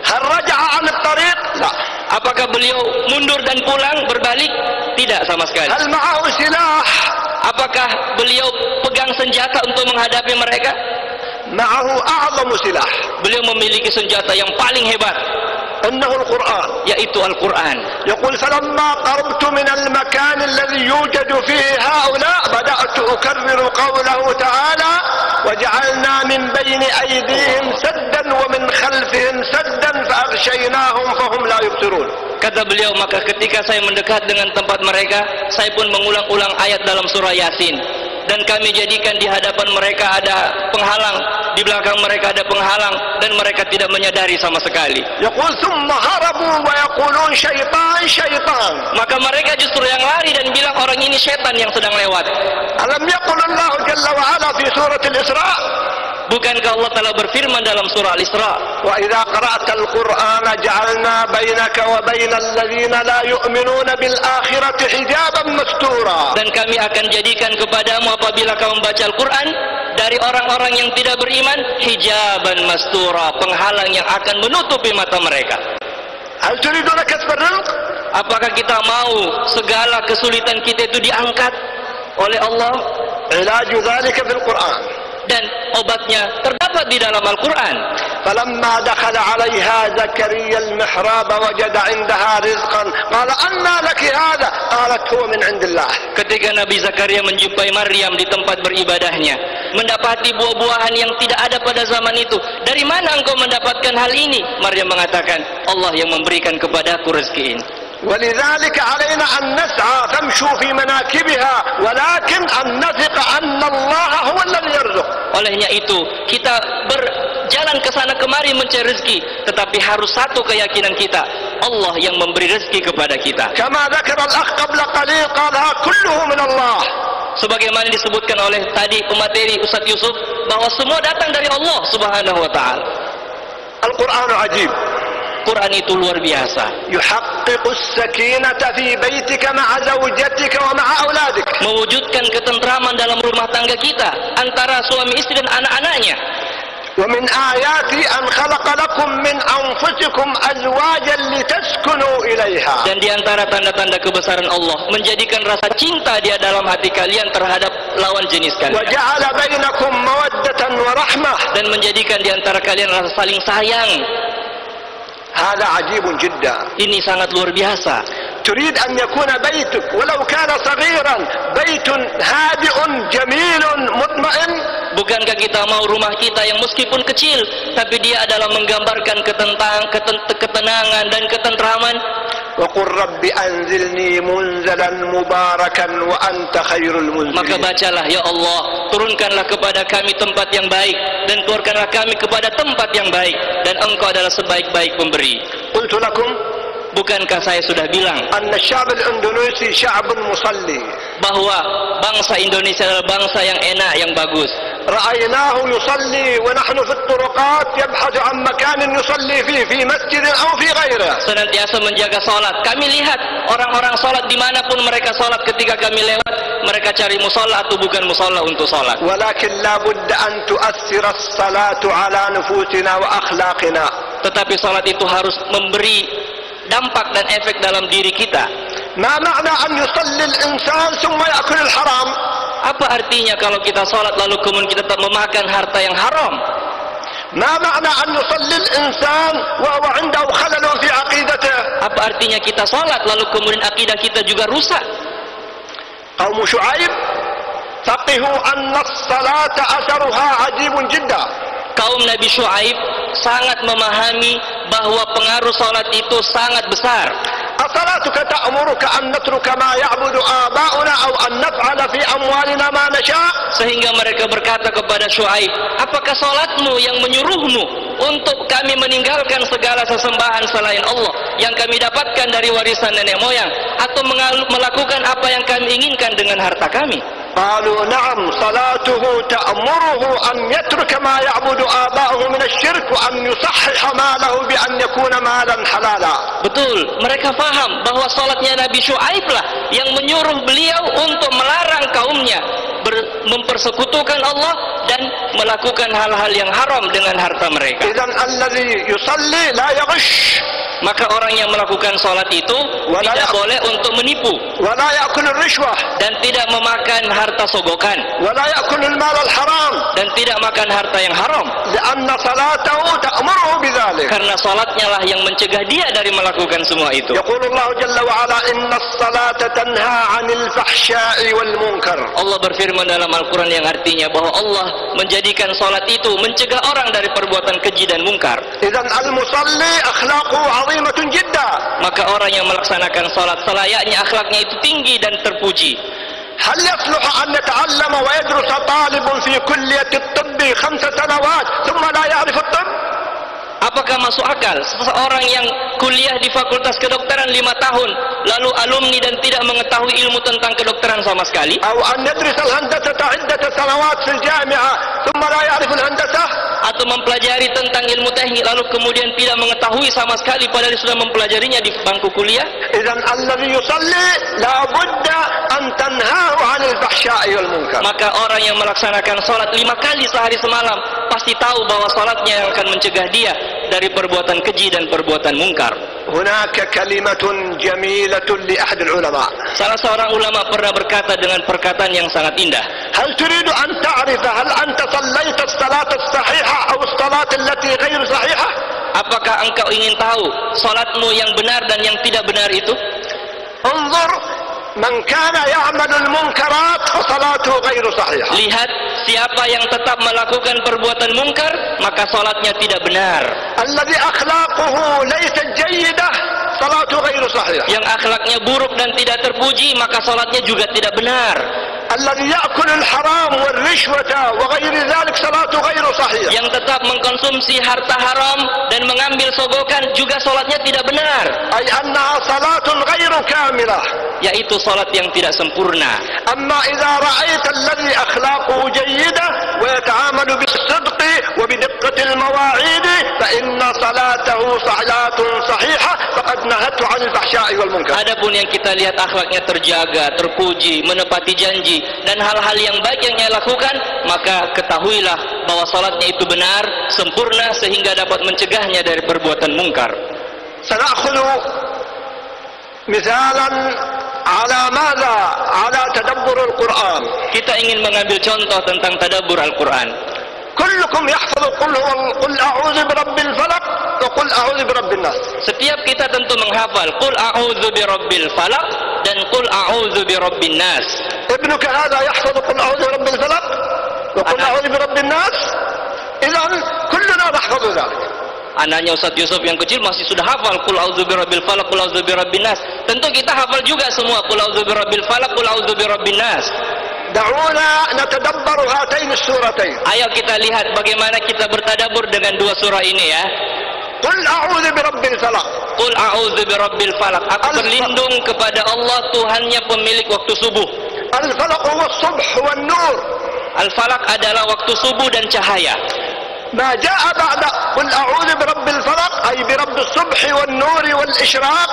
A: هل رجع عن الطريق؟ لا
B: Apakah beliau mundur dan pulang berbalik? Tidak sama sekali.
A: هل معه سلاح؟
B: Apakah beliau pegang senjata untuk menghadapi mereka?
A: معه أعظم سلاح
B: Beliau memiliki senjata yang paling hebat,
A: إنه القرآن
B: yaitu Al-Quran.
A: يقول فلما قربت من المكان الذي يوجد فيه هؤلاء بدأت أكرر قوله تعالى وجعلنا من بين أيديهم سدا ومن خلفهم سدا فأغشيناهم فهم لا يبصرون
B: Kata beliau, maka ketika saya mendekat dengan tempat mereka, saya pun mengulang-ulang ayat dalam surah Yasin. dan kami jadikan di hadapan mereka ada penghalang di belakang mereka ada penghalang dan mereka tidak menyadari sama sekali.
A: Yaqul thumma harabu wa yaqulun syaitan syaitan.
B: Maka mereka justru yang lari dan bilang orang ini setan yang sedang lewat.
A: Alam yaqul Allah jalla wa ala fi surat al-Isra?
B: Bukankah Allah telah berfirman dalam surah Al-Isra?
A: Wa idha qara'atal Qur'ana ja'alna bainaka wa bainal ladzina la yu'minuna bil akhirati hijaban mastura.
B: Dan kami akan jadikan kepadamu apabila kau membaca Al-Qur'an dari orang-orang yang tidak beriman hijaban mastura penghalang yang akan menutupi mata mereka. Apakah kita mau segala kesulitan kita itu diangkat oleh Allah?
A: Ilaju zalika fil quran
B: dan obatnya terdapat di dalam Al-Quran
A: فلما دخل عليها زكريا المحراب وجد عندها رزقا قال أنى لك هذا قالت هو من عند الله
B: ketika Nabi Zakaria menjumpai Maryam di tempat beribadahnya mendapati buah-buahan yang tidak ada pada zaman itu dari mana engkau mendapatkan hal ini Maryam mengatakan Allah yang memberikan kepadaku rezeki ini
A: ولذلك علينا أن نسعى فامشوا في مناكبها ولكن أن نثق أن الله هو الذي يرزق
B: olehnya itu kita berjalan ke sana kemari mencari rezeki tetapi harus satu keyakinan kita Allah yang memberi rezeki kepada kita
A: كما ذكر الأخ قبل قليل قالها كله من الله
B: sebagaimana disebutkan oleh tadi pemateri Ustadz Yusuf bahwa semua datang dari Allah Subhanahu wa taala
A: القرآن عجيب
B: Quran itu luar biasa
A: يحقق السكينة في بيتك مع زوجتك ومع أولادك
B: mewujudkan ketentraman dalam rumah tangga kita antara suami istri dan anak-anaknya
A: ومن آياتي أن خلق لكم من أنفسكم أزواجا لتسكنوا إليها
B: dan di antara tanda-tanda kebesaran Allah menjadikan rasa cinta dia dalam hati kalian terhadap lawan jenis kalian
A: وجعل بينكم مودة ورحمة
B: dan menjadikan di antara kalian rasa saling sayang
A: هذا عجيب جدا
B: ini sangat luar biasa
A: تريد أن يكون بيتك ولو كان صغيرا بيت هادئ جميل مطمئن
B: bukankah kita mau rumah kita yang meskipun kecil tapi dia adalah menggambarkan ketentang keten- ketenangan dan ketentraman
A: وقل رب أنزلني منزلا مباركا وأنت خير
B: maka
A: المنزلين
B: bacalah ya Allah turunkanlah kepada kami tempat yang baik dan keluarkanlah kami kepada tempat yang baik dan engkau adalah sebaik-baik pemberi
A: قلت لكم
B: bukankah saya sudah bilang
A: أن الشعب الإندونيسي شعب مصلي
B: bahwa bangsa Indonesia adalah bangsa yang enak yang bagus
A: رأيناه يصلي ونحن في الطرقات يبحث عن مكان يصلي فيه في مسجد أو في غيره
B: senantiasa menjaga sholat kami lihat orang-orang sholat dimanapun mereka sholat ketika kami lewat mereka cari musola atau bukan musola untuk sholat
A: ولكن لا بد أن تؤثر الصلاة على نفوسنا وأخلاقنا
B: tetapi sholat itu harus memberi dampak dan efek dalam diri kita.
A: Ma makna an yusalli al-insan thumma ya'kul al-haram?
B: Apa artinya kalau kita salat lalu kemudian kita tetap memakan harta yang haram?
A: Ma makna an yusalli al-insan wa huwa 'indahu khalalun fi aqidatihi?
B: Apa artinya kita salat lalu kemudian akidah kita juga rusak?
A: Qaum Syuaib faqihu anna as-salata atharuha 'ajibun jiddan
B: kaum Nabi Shu'aib sangat memahami bahwa pengaruh sholat itu sangat besar
A: أصلاتك تأمرك أن نترك ما يعبد آباؤنا أو أن نفعل في أموالنا ما نشاء
B: sehingga mereka berkata kepada Shu'aib apakah sholatmu yang menyuruhmu untuk kami meninggalkan segala sesembahan selain Allah yang kami dapatkan dari warisan nenek moyang atau mengal- melakukan apa yang kami inginkan dengan harta kami
A: قالوا نعم صلاته تأمره أن يترك ما يعبد آباؤه من الشرك وأن يصحح ماله بأن يكون مالا حلالا
B: Betul, mereka faham bahwa salatnya Nabi Shu'aib lah yang menyuruh beliau untuk melarang kaumnya mempersekutukan Allah dan melakukan hal-hal yang haram dengan harta mereka. Maka orang yang melakukan sholat itu tidak boleh untuk menipu. Dan tidak memakan harta sogokan. Dan tidak makan harta yang haram. Karena salatahu lah yang mencegah dia dari melakukan semua itu. Allah berfirman dalam Al-Qur'an yang artinya bahwa Allah menjadikan salat itu mencegah orang dari perbuatan keji dan mungkar.
A: إذا المصلي أخلاقه عظيمة جدا
B: Maka orang yang melaksanakan salat selayaknya akhlaknya itu tinggi dan terpuji.
A: هل يصلح أن يتعلم ويدرس طالب في كلية الطب خمس سنوات ثم لا يعرف الطب
B: Apakah masuk akal seseorang yang kuliah di fakultas kedokteran lima tahun lalu alumni dan tidak mengetahui ilmu tentang kedokteran sama sekali? Atau mempelajari tentang ilmu teknik lalu kemudian tidak mengetahui sama sekali padahal sudah mempelajarinya di bangku kuliah? Maka orang yang melaksanakan sholat lima kali sehari semalam pasti tahu bahwa salatnya akan mencegah dia dari perbuatan keji dan perbuatan mungkar.
A: هناك كلمة جميلة لأحد العلماء
B: Salah seorang ulama pernah berkata dengan perkataan yang sangat indah.
A: هل تريد أن تعرف هل أنت صليت الصلاة الصحيحة أو الصلاة التي غير صحيحة
B: Apakah engkau ingin tahu sholatmu yang benar dan yang tidak benar itu?
A: انظر من كان يعمل المنكرات فصلاته غير صحيحة
B: Lihat siapa yang tetap melakukan perbuatan mungkar, maka sholatnya tidak benar.
A: الذي أخلاقه ليست جيدة صلاته غير صحيحة
B: Yang akhlaknya buruk dan tidak terpuji, maka sholatnya juga tidak benar.
A: الذي يأكل الحرام والرشوة وغير ذلك صلاته غير صحيحة
B: Yang tetap mengkonsumsi harta haram dan mengambil sogokan, juga sholatnya tidak benar.
A: أي أنها صلاة غير كاملة
B: Yaitu sholat yang tidak sempurna.
A: أما إذا رأيت الذي أخلاقه جيدة ويتعامل بالصدق وبدقة المواعيد فإن صلاته صلاة صحيحة فقد نهته عن الفحشاء والمنكر
B: Adapun yang kita lihat akhlaknya terjaga, terpuji, menepati janji dan hal-hal yang baik yang ia lakukan, maka ketahuilah bahwa salatnya itu benar, sempurna sehingga dapat mencegahnya dari perbuatan mungkar.
A: سنأخذ مثالا على ماذا على تدبر القرآن
B: Kita ingin mengambil contoh tentang tadabbur Al-Qur'an.
A: كلكم يحفظ قل هو قل أعوذ برب الفلق وقل أعوذ برب الناس
B: Setiap kita tentu menghafal Qul a'udzu birabbil falaq dan Qul a'udzu birabbin nas.
A: ابنك هذا يحفظ قل أعوذ برب الفلق وقل أعوذ برب الناس إذا كلنا نحفظ ذلك
B: Anaknya Ustaz Yusuf yang kecil masih sudah hafal Qul a'udzu birabbil falaq, Qul a'udzu birabbin nas. Tentu kita hafal juga semua Qul a'udzu birabbil falaq, Qul a'udzu birabbin nas.
A: دعونا نتدبر هاتين السورتين
B: Ayo kita lihat bagaimana kita bertadabur dengan dua surah ini ya.
A: قل أعوذ برب الفلق
B: Qul a'udzu birabbil falaq. Aku
A: Al-
B: berlindung kepada Allah Tuhannya pemilik waktu subuh.
A: الفلق هو الصبح والنور
B: Al-falaq adalah waktu subuh dan cahaya.
A: ما جاء بعد قل أعوذ برب الفلق أي برب الصبح والنور والإشراق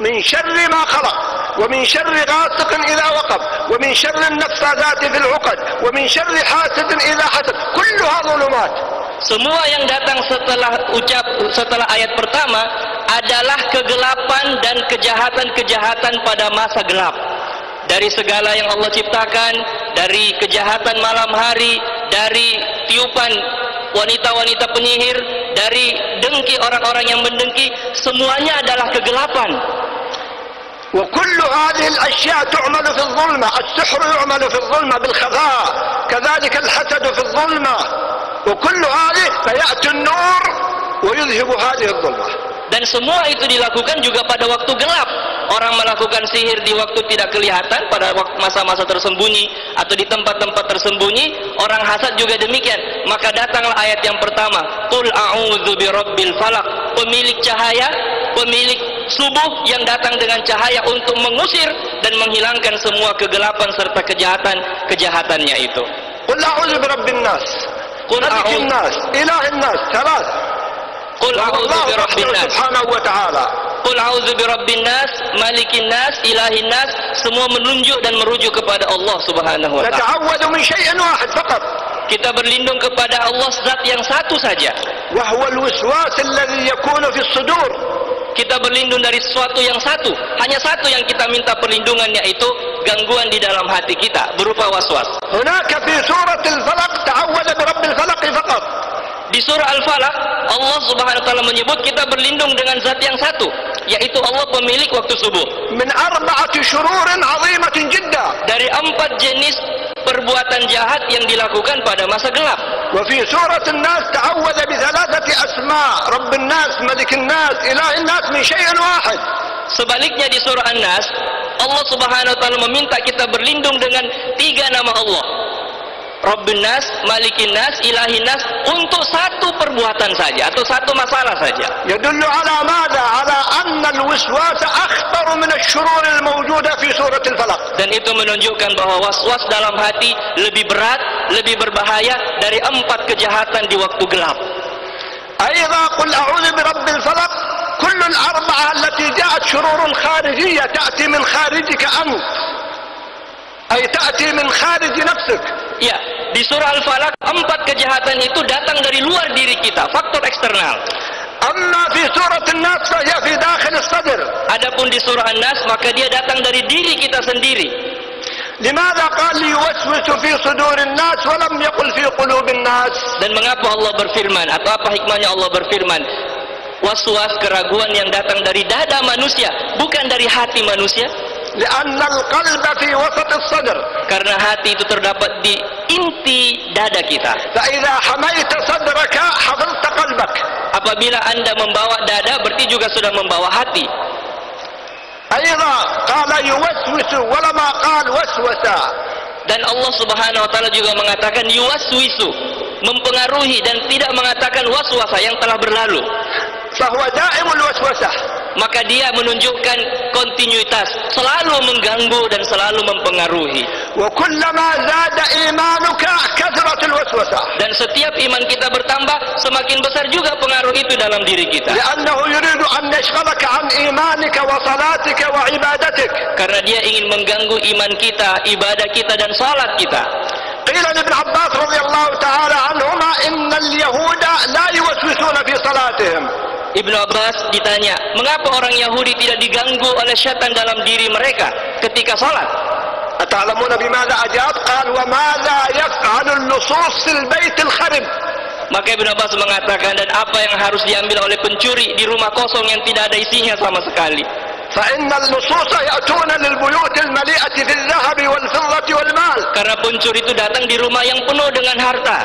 A: من شر ما خلق ومن شر غاسق إذا وقب ومن شر النفاذات في العقد ومن شر حاسد إذا حسد كلها ظلمات
B: Semua yang datang setelah ucap setelah ayat pertama adalah kegelapan dan kejahatan-kejahatan pada masa gelap. Dari segala yang Allah ciptakan, dari kejahatan malam hari, dari tiupan wanita-wanita penyihir, dari dengki orang-orang yang mendengki, semuanya adalah kegelapan.
A: وكل هذه الأشياء تعمل في الظلمة السحر يعمل في الظلمة بالخفاء كذلك الحسد في الظلمة وكل هذه فيأتي النور ويذهب هذه الظلمة
B: dan semua itu dilakukan juga pada waktu gelap. Orang melakukan sihir di waktu tidak kelihatan pada masa-masa tersembunyi atau di tempat-tempat tersembunyi orang hasad juga demikian. Maka datanglah ayat yang pertama qul a'udzu birabbil falak, pemilik cahaya pemilik subuh yang datang dengan cahaya untuk mengusir dan menghilangkan semua kegelapan serta
A: kejahatan kejahatannya itu. Qul
B: a'udzu
A: birabbin
B: nas.
A: Qul a'udzu nas ilahin
B: nas salat
A: قل
B: أعوذ
A: برب
B: الناس
A: سبحانه وتعالى
B: قل أعوذ برب الناس ملك الناس إله الناس semua menunjuk dan merujuk kepada Allah Subhanahu wa taala.
A: نتعوذ من شيء واحد فقط
B: kita berlindung kepada Allah zat yang satu saja.
A: Wa wahwa alwaswas alladhi yakunu fi sudur.
B: Kita berlindung dari sesuatu yang satu. Hanya satu yang kita minta perlindungan yaitu gangguan di dalam hati kita berupa waswas.
A: Hunaka fi suratil falaq ta'awwada bi rabbil falaq faqat.
B: Di surah Al-Falaq, Allah Subhanahu wa taala menyebut kita berlindung dengan zat yang satu, yaitu Allah pemilik waktu subuh.
A: Min arba'ati syururin 'azimatin jidda.
B: Dari empat jenis perbuatan jahat yang dilakukan pada masa gelap.
A: Wa fi surah An-Nas ta'awwadha bi thalathati asma' Rabbun nas, Malikun nas, Ilahun nas min syai'in wahid.
B: Sebaliknya di surah An-Nas, Allah Subhanahu wa taala meminta kita berlindung dengan tiga nama Allah. Rabbun Nas, Malikin Nas, Ilahin Nas untuk satu perbuatan saja atau satu masalah saja.
A: يدل على ماذا على أن الوسواس أخطر من الشرور الموجودة في سورة الفلق
B: Dan itu menunjukkan bahwa was-was dalam hati lebih berat, lebih berbahaya dari empat kejahatan di waktu gelap.
A: أيضا قل أعوذ برب الفلق كل الأربعة التي جاءت شرور خارجية تأتي من خارجك أنت أي تأتي من خارج نفسك
B: Ya, di surah Al-Falaq empat kejahatan itu datang dari luar diri kita, faktor eksternal.
A: أما في سورة الناس فهي في داخل الصدر
B: Adapun di surah An-Nas maka dia datang dari diri kita sendiri.
A: لماذا قال ليوسوس في صدور الناس ولم يقل في قلوب الناس
B: Dan mengapa Allah berfirman atau apa hikmahnya Allah berfirman? Was-was keraguan yang datang dari dada manusia, bukan dari hati manusia.
A: لأن القلب في وسط الصدر
B: Karena hati itu terdapat di inti dada kita.
A: فإذا حميت صدرك حفظت قلبك
B: Apabila Anda membawa dada berarti juga sudah membawa hati.
A: أيضا قال يوسوس ولما قال وسوسا
B: Dan Allah Subhanahu wa taala juga mengatakan yuwaswisu, mempengaruhi dan tidak mengatakan waswasa yang telah berlalu.
A: فهو دائم الوسوسة
B: Maka dia menunjukkan kontinuitas, selalu mengganggu dan selalu mempengaruhi.
A: وكلما زاد إيمانك كثرت الوسوسة
B: Dan setiap iman kita bertambah, semakin besar juga pengaruh itu dalam diri kita.
A: لأنه يريد أن يشغلك عن إيمانك وصلاتك وعبادتك
B: Karena dia ingin mengganggu iman kita, ibadah kita dan salat kita.
A: قيل لابن عباس رضي الله تعالى عنهما إن اليهود لا يوسوسون في صلاتهم
B: Ibnu Abbas ditanya, mengapa orang Yahudi tidak diganggu oleh syaitan dalam diri mereka ketika salat?
A: أتعلمون بماذا أجاب قال وماذا يفعل اللصوص في البيت الخرب
B: Maka Ibnu Abbas mengatakan dan apa yang harus diambil oleh pencuri di rumah kosong yang tidak ada isinya sama sekali.
A: فإن اللصوص يأتون للبيوت المليئة بالذهب والفضة والمال
B: Karena pencuri itu datang di rumah yang penuh dengan harta.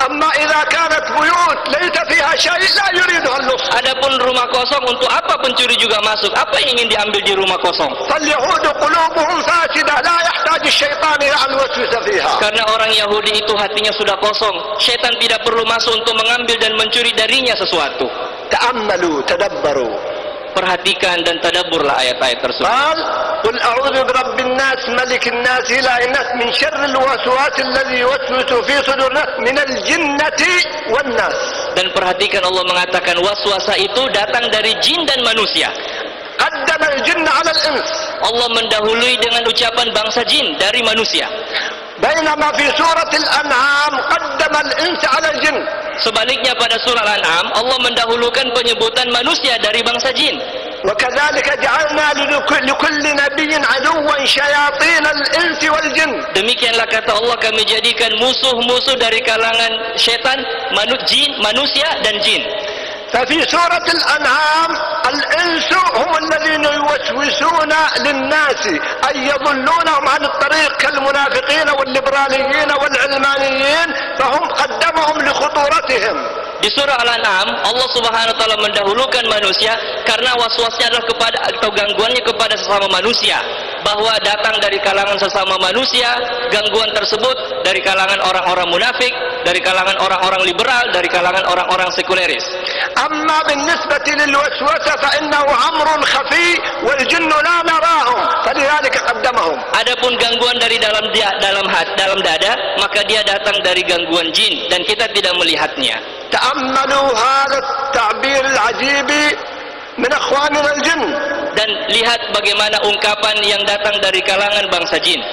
A: Amma idza kanat buyut laita fiha syai la yuridu al-lus.
B: Adapun rumah kosong untuk apa pencuri juga masuk? Apa yang ingin diambil di rumah kosong?
A: Fal yahudu qulubuhum fasida la yahtaju asy-syaitanu ila al-waswasa fiha.
B: Karena orang Yahudi itu hatinya sudah kosong, syaitan tidak perlu masuk untuk mengambil dan mencuri darinya sesuatu.
A: Ta'ammalu tadabbaru
B: perhatikan dan tadabburlah ayat-ayat tersebut.
A: Qul a'udzu bi rabbin nas, malikin nas, ilahin nas min syarril waswasil ladzi yuwaswisu fi sudurin nas minal jinnati wan nas.
B: Dan perhatikan Allah mengatakan waswasa itu datang dari jin dan manusia.
A: Qaddama al-jinna 'ala al-ins.
B: Allah mendahului dengan ucapan bangsa jin dari manusia.
A: بينما في سورة الأنعام قدم الإنس على الجن
B: Sebaliknya pada surah Al-An'am Allah mendahulukan penyebutan manusia dari bangsa jin.
A: وكذلك جعلنا لك- لكل نبي عدوا شياطين الإنس والجن
B: Demikianlah kata Allah kami jadikan musuh-musuh dari kalangan setan, manu, jin, manusia dan jin.
A: ففي سورة الأنعام الإنس هم الذين يوسوسون للناس أي يضلونهم عن الطريق كالمنافقين والليبراليين والعلمانيين فهم قدمهم لخطورتهم.
B: Di surah Al-An'am Allah Subhanahu wa taala mendahulukan manusia karena waswasnya adalah kepada atau gangguannya kepada sesama manusia bahwa datang dari kalangan sesama manusia gangguan tersebut dari kalangan orang-orang munafik dari kalangan orang-orang liberal dari kalangan orang-orang sekuleris
A: أما بالنسبة للوسوسة فإنه أمر خفي والجن لا نراهم فلذلك قدمهم
B: Adapun gangguan dari dalam dia, dalam hat, dalam dada, maka dia datang dari gangguan jin dan kita tidak melihatnya.
A: تأملوا هذا التعبير العجيب من أخواننا الجن
B: Dan lihat bagaimana ungkapan yang datang dari kalangan bangsa jin.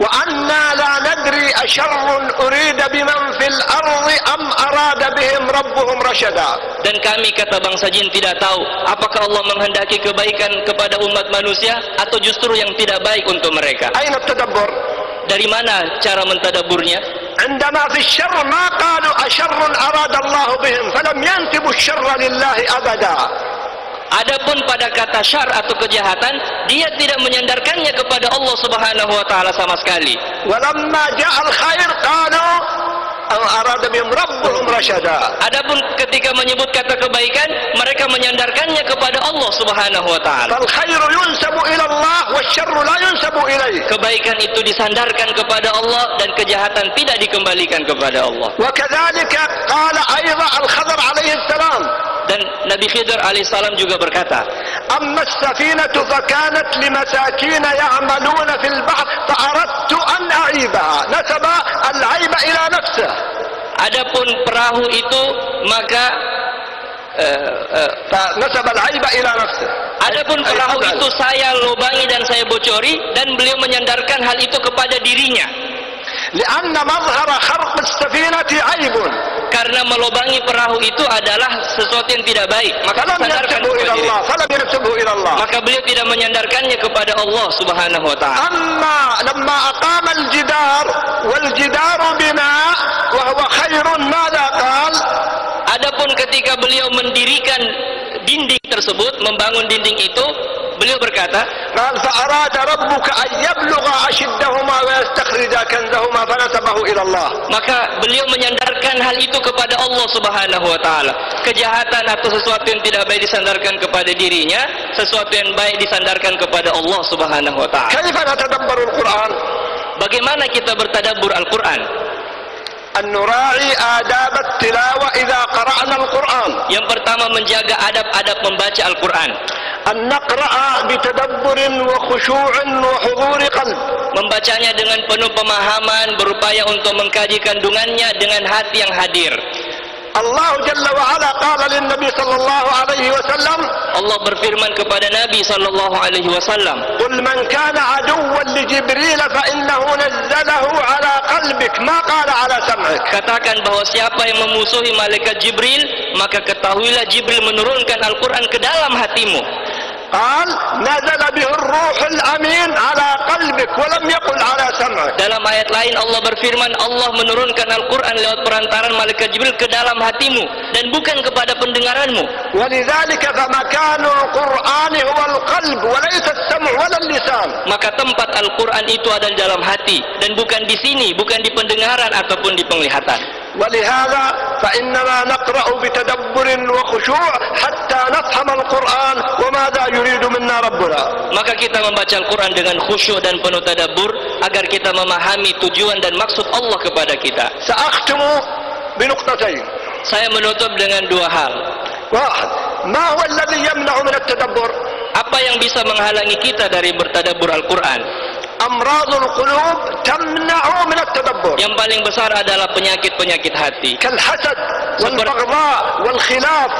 A: وأنا لا ندري أشر أريد بمن في الأرض أم أراد بهم ربهم رشدا
B: Dan kami kata bangsa jin tidak tahu apakah Allah menghendaki kebaikan kepada umat manusia atau justru yang tidak baik untuk mereka.
A: أين التدبر
B: Dari mana cara mentadaburnya?
A: عندما في الشر ما قالوا أشر أراد الله بهم فلم ينسبوا الشر لله أبدا
B: Adapun pada kata syar atau kejahatan, dia tidak menyandarkannya kepada Allah Subhanahu wa taala sama sekali.
A: ولما جاء الخير قالوا أو أراد بهم ربهم رشدا
B: Adapun ketika menyebut kata kebaikan, mereka menyandarkannya kepada Allah Subhanahu wa taala.
A: فالخير ينسب إلى الله والشر لا ينسب إليه
B: Kebaikan itu disandarkan kepada Allah dan kejahatan tidak dikembalikan kepada Allah.
A: وكذلك قال أيضا الخضر عليه السلام
B: Dan Nabi Khidir alaihissalam juga berkata,
A: أما السفينة فكانت لمساكين يعملون في البحر فأردت أن أعيبها نسب al-aiba ila.
B: Adapun perahu itu maka eh, eh,
A: nasab al-aiba ila.
B: Adapun perahu itu saya lobangi dan saya bocori dan beliau menyandarkan hal itu kepada dirinya
A: li'anna mazhara kharq as-safinati
B: karena melobangi perahu itu adalah sesuatu yang tidak baik. Maka
A: Allah.
B: Maka beliau tidak menyandarkannya kepada Allah Subhanahu wa taala.
A: Amma lamma aqama bina wa huwa khairun qal.
B: Adapun ketika beliau mendirikan dinding tersebut, membangun dinding itu, beliau berkata,
A: "Fa'arada rabbuka an yablugha ashiddahuma wa yastakhrija kanzahuma fanasabahu ila Allah."
B: Maka beliau menyandarkan hal itu kepada Allah Subhanahu wa taala. Kejahatan atau sesuatu yang tidak baik disandarkan kepada dirinya, sesuatu yang baik disandarkan kepada Allah Subhanahu wa taala.
A: Kaifa natadabbaru Quran?
B: Bagaimana kita bertadabbur Al-Qur'an?
A: an nura'i adab at-tilawa idza qara'na al-Qur'an.
B: Yang pertama menjaga adab-adab membaca Al-Qur'an.
A: An naqra'a bi tadabburin wa khushu'in wa huduri qalb.
B: Membacanya dengan penuh pemahaman berupaya untuk mengkaji kandungannya dengan hati yang hadir.
A: Allah jalla wa ala qala lin nabi sallallahu alaihi wasallam
B: Allah berfirman kepada nabi sallallahu alaihi wasallam
A: Qul man kana aduwwan li jibril fa innahu nazzalahu قلبك ما قال على سمعك
B: Katakan bahwa siapa yang memusuhi malaikat Jibril, maka ketahuilah Jibril menurunkan Al-Quran ke dalam hatimu.
A: قال نزل به الروح الأمين على قلبك ولم يقل على سمعك
B: Dalam ayat lain Allah berfirman, Allah menurunkan Al-Quran lewat perantaran malaikat Jibril ke dalam hatimu dan bukan kepada pendengaranmu.
A: ولذلك فمكان القرآن هو القلب وليس السمع ولا اللسان
B: Maka tempat Al-Quran itu ada di dalam hati dan bukan di sini, bukan di pendengaran ataupun di penglihatan.
A: ولهذا فإننا نقرأ بتدبر وخشوع حتى نفهم القرآن وماذا يريد منا ربنا
B: Maka kita membaca Al-Quran dengan khusyuk dan penuh tadabbur agar kita memahami tujuan dan maksud Allah kepada kita.
A: سأختم بنقطتين
B: Saya menutup dengan dua hal.
A: واحد ما هو الذي يمنع من التدبر
B: Apa yang bisa menghalangi kita dari bertadabbur Al-Quran?
A: amradul qulub tamna'u min at-tadabbur.
B: Yang paling besar adalah penyakit-penyakit hati.
A: Kal hasad wal baghdha wal khilaf.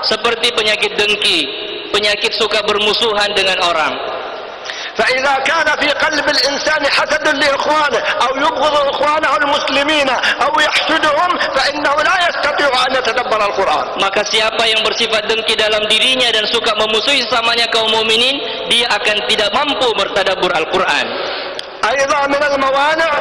B: Seperti penyakit dengki, penyakit suka bermusuhan dengan orang,
A: فإذا كان في قلب الإنسان حسد لإخوانه أو يبغض إخوانه المسلمين أو يحسدهم فإنه لا يستطيع أن يتدبر القرآن
B: Maka siapa yang bersifat dengki dalam dirinya dan suka memusuhi samanya kaum mukminin, dia akan tidak mampu bertadabbur Al-Quran.
A: أيضا من الموانع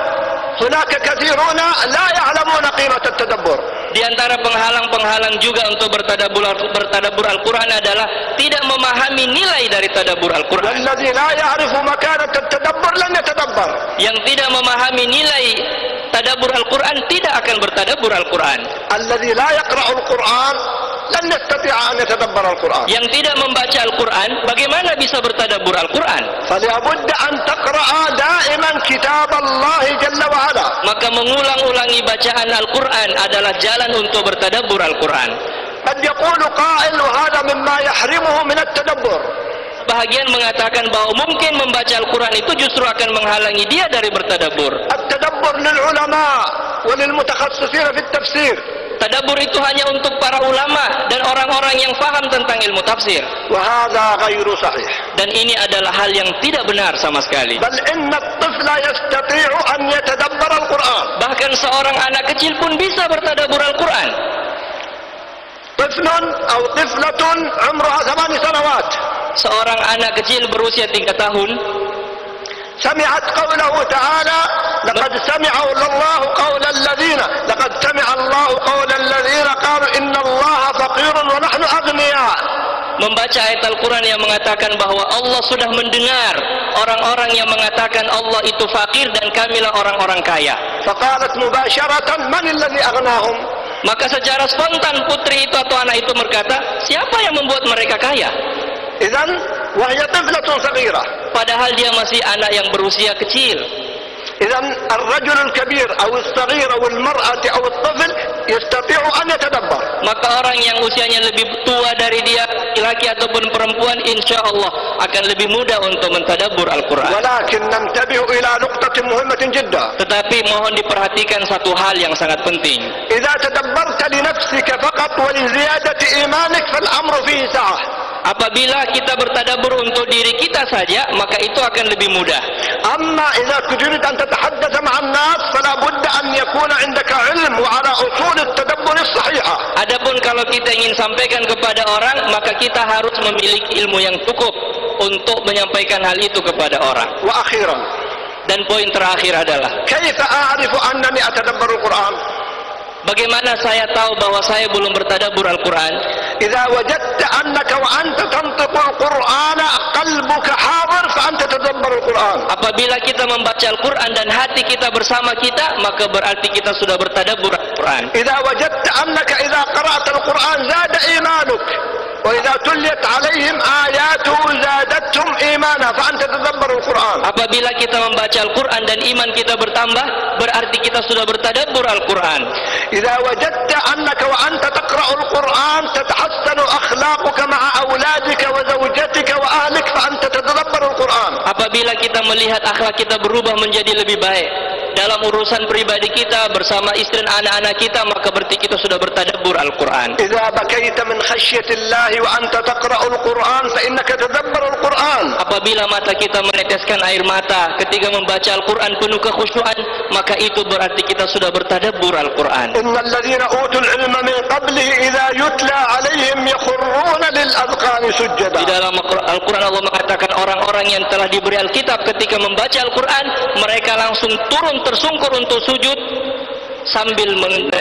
A: هناك كثيرون لا يعلمون قيمة التدبر
B: Di antara penghalang-penghalang juga untuk bertadabbur bertadabbur Al-Quran adalah tidak memahami nilai dari tadabbur Al-Quran.
A: والذي لا يعرف مكانة التدبر لن يتدبر
B: Yang tidak memahami nilai tadabbur Al-Quran tidak akan bertadabbur Al-Quran.
A: الذي
B: Yang tidak membaca Al-Qur'an, bagaimana bisa bertadabur Al-Qur'an? Maka mengulang-ulangi bacaan Al-Qur'an adalah jalan untuk bertadabur Al-Qur'an. bahagian mengatakan bahwa mungkin membaca Al-Quran itu justru akan menghalangi dia dari
A: bertadabur. Lil ulama fit tafsir.
B: Tadabur itu hanya untuk para ulama dan orang-orang yang faham tentang ilmu tafsir.
A: Wahada kayru sahih.
B: Dan ini adalah hal yang tidak benar sama sekali.
A: Bal inna tifla yastati'u an yatadabbar al-Quran.
B: Bahkan seorang anak kecil pun bisa bertadabur al-Quran.
A: Tiflan atau tiflatun umruha 8 sanawat.
B: Seorang anak kecil berusia 3 tahun
A: سمعت قوله تعالى لقد سمع الله قول الذين لقد سمع الله قول الذين قالوا إن الله فقير ونحن أغنياء
B: membaca ayat Al-Quran yang mengatakan bahwa Allah sudah mendengar orang-orang yang mengatakan Allah itu fakir dan kamilah orang-orang kaya.
A: فقالت مباشرة من الذي أغناهم
B: Maka secara spontan putri itu atau anak itu berkata, siapa yang membuat mereka kaya?
A: إذا وهي طفلة صغيرة
B: Padahal dia masih anak yang berusia kecil.
A: إذا الرجل الكبير أو الصغير أو المرأة أو الطفل يستطيع أن يتدبر
B: Maka orang yang usianya lebih tua dari dia, laki ataupun perempuan, insya Allah akan lebih mudah untuk mentadabur Al-Quran.
A: ولكن ننتبه إلى نقطة مهمة جدا
B: Tetapi mohon diperhatikan satu hal yang sangat penting.
A: إذا تدبرت لنفسك فقط ولزيادة إيمانك فالأمر فيه سعة
B: Apabila kita bertadabur untuk diri kita saja, maka itu akan lebih mudah.
A: أما إذا تريد أن تتحدث مع الناس فلا بد أن يكون عندك علم وعلى أصول التدبر الصحيحة
B: Adapun kalau kita ingin sampaikan kepada orang, maka kita harus memiliki ilmu yang cukup untuk menyampaikan hal itu kepada orang.
A: وأخيرا
B: Dan poin terakhir adalah,
A: كيف أعرف أنني أتدبر القرآن
B: Bagaimana saya tahu bahwa saya belum bertadabur Al-Quran?
A: Idza wajadta annaka wa anta tantiqul Qur'ana qalbuka hadir fa anta tadabbar Al-Quran.
B: Apabila kita membaca Al-Quran dan hati kita bersama kita, maka berarti kita sudah bertadabur Al-Quran.
A: Idza wajadta annaka idza qara'ta Al-Quran zada imanuk. وإذا تليت عليهم آياته زادتهم إيمانا فأنت تدبر القرآن
B: Apabila kita membaca Al-Quran dan iman kita bertambah, berarti kita sudah bertadabur Al-Quran.
A: إذا وجدت أنك وأنت تقرأ القرآن تتحسن أخلاقك مع أولادك وزوجتك وأهلك فأنت تتدبر القرآن
B: Apabila kita melihat akhlak kita berubah menjadi lebih baik dalam urusan pribadi kita bersama istri dan anak-anak kita maka berarti kita sudah bertadabbur Al-Qur'an.
A: Idza bakaita min khasyyatillahi wa anta taqra'ul Qur'an fa innaka tadabbaru Qur'an.
B: Apabila mata kita meneteskan air mata ketika membaca Al-Qur'an penuh kekhusyuan maka itu berarti kita sudah bertadabbur Al-Qur'an.
A: Innal ladzina utul ilma min qablihi idza yutla 'alaihim yakhruna lil
B: adqani
A: sujada.
B: Di dalam Al-Qur'an Allah mengatakan orang-orang yang telah diberi Alkitab ketika membaca Al-Qur'an mereka langsung turun tersungkur untuk sujud sambil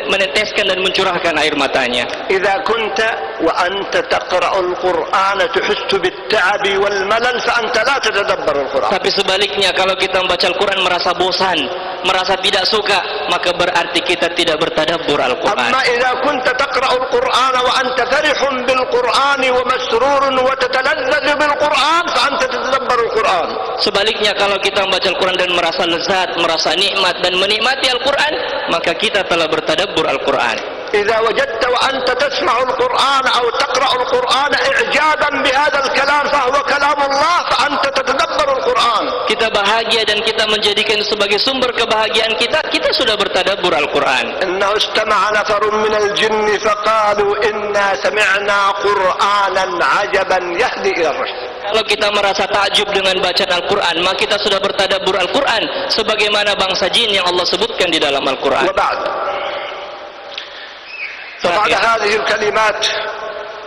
B: meneteskan dan mencurahkan air matanya.
A: Jika kunta wa anta taqra'ul Qur'ana tuhissu bit-ta'abi wal malal fa anta la tatadabbaru al-Qur'an.
B: Tapi sebaliknya kalau kita membaca Al-Qur'an merasa bosan, merasa tidak suka, maka berarti kita tidak bertadabbur Al-Qur'an.
A: Amma idza kunta taqra'ul Qur'ana wa anta farihun bil Qur'ani wa masrurun wa tatalazzazu bil Qur'an fa anta tatadabbaru al-Qur'an.
B: Sebaliknya kalau kita membaca Al-Qur'an dan merasa lezat, merasa nikmat dan menikmati Al-Qur'an, maka kita telah bertadabbur Al-Quran.
A: إذا وجدت وأنت تسمع القرآن أو تقرأ القرآن إعجابا بهذا الكلام فهو كلام الله فأنت تتدبر القرآن
B: Kita bahagia dan kita menjadikan itu sebagai sumber kebahagiaan kita, kita sudah bertadabbur Al-Quran.
A: إنه استمع نفر من الجن فقالوا إنا سمعنا قرآنا عجبا يهدي إلى الرشد
B: Kalau kita merasa takjub dengan bacaan Al-Quran, maka kita sudah bertadabbur Al-Quran sebagaimana bangsa jin yang Allah sebutkan di dalam Al-Quran.
A: وبعد فبعد هذه الكلمات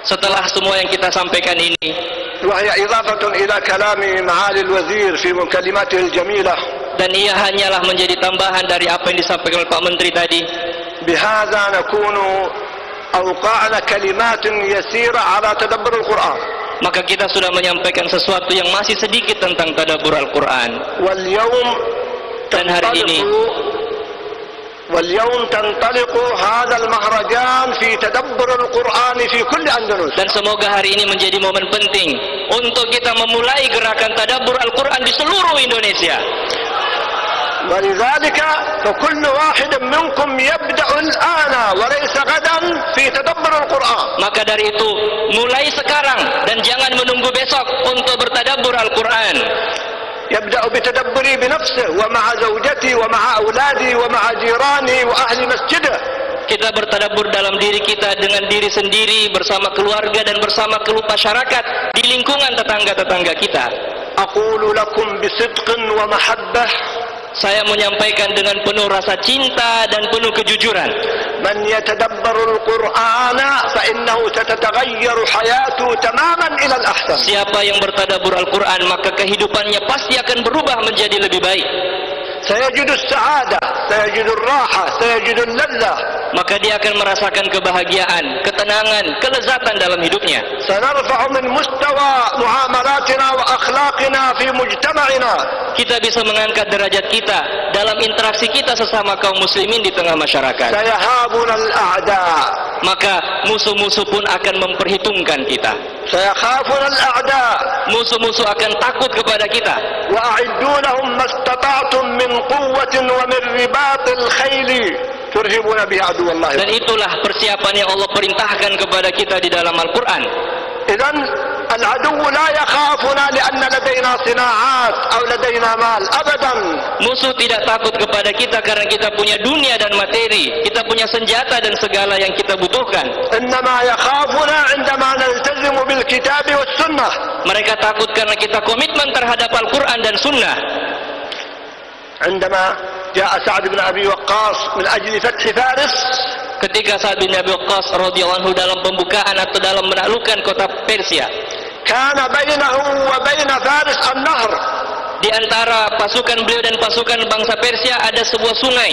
B: Setelah semua yang kita sampaikan ini,
A: وهي إضافة إلى كلام معالي الوزير في مكلماته الجميلة
B: dan ia hanyalah menjadi tambahan dari apa yang disampaikan oleh Pak Menteri tadi.
A: بهذا نكون أوقعنا كلمات يسيرة على تدبر القرآن
B: Maka kita sudah menyampaikan sesuatu yang masih sedikit tentang tadabbur Al-Quran.
A: واليوم
B: Dan hari ini
A: تنطلق واليوم تنطلق هذا المهرجان في تدبر القرآن في كل أندلس
B: dan semoga hari ini menjadi momen penting untuk kita memulai gerakan tadabbur Al-Quran di seluruh Indonesia.
A: ولذلك فكل واحد منكم يبدأ الآن وليس غدا في تدبر القرآن
B: Maka dari itu, mulai sekarang dan jangan menunggu besok untuk bertadabbur Al-Quran.
A: يبدأ بتدبري بنفسه ومع زوجتي ومع أولادي ومع جيراني وأهل مسجده
B: Kita bertadabbur dalam diri kita dengan diri sendiri, bersama keluarga dan bersama keluarga masyarakat di lingkungan tetangga-tetangga kita.
A: أقول لكم بصدق ومحبة
B: saya menyampaikan dengan penuh rasa cinta dan penuh kejujuran.
A: Man yatadabbarul Qur'ana fa innahu tatataghayyaru hayatu tamaman ila al-ahsan.
B: Siapa yang bertadabbur Al-Qur'an maka kehidupannya pasti akan berubah menjadi lebih baik.
A: Sayajidu as-sa'adah, sayajidu ar-raha, sayajidu al-ladha,
B: maka dia akan merasakan kebahagiaan, ketenangan, kelezatan dalam hidupnya.
A: سنرفع من مستوى معاملاتنا وأخلاقنا في مجتمعنا
B: Kita bisa mengangkat derajat kita dalam interaksi kita sesama kaum muslimin di tengah masyarakat.
A: سيهابنا الأعداء
B: Maka musuh-musuh pun akan memperhitungkan kita.
A: سيخافنا الأعداء
B: Musuh-musuh akan takut kepada kita.
A: وأعدوا لهم ما استطعتم من قوة ومن رباط الخيل ترهبون به عدو الله
B: Dan itulah persiapan yang Allah perintahkan kepada kita di dalam Al-Quran.
A: إذا العدو لا يخافنا لأن لدينا صناعات أو لدينا مال أبدا
B: Musuh tidak takut kepada kita karena kita punya dunia dan materi. Kita punya senjata dan segala yang kita butuhkan.
A: إنما يخافنا عندما نلتزم بالكتاب والسنة
B: Mereka takut karena kita komitmen terhadap Al-Quran dan Sunnah.
A: عندما جاء سعد بن أبي وقاص من أجل فتح فارس
B: Ketika Sa'ad bin Abi Waqqas radhiyallahu anhu dalam pembukaan atau dalam menaklukkan kota Persia,
A: كان بينه وبين فارس النهر
B: di antara pasukan beliau dan pasukan bangsa Persia ada sebuah sungai.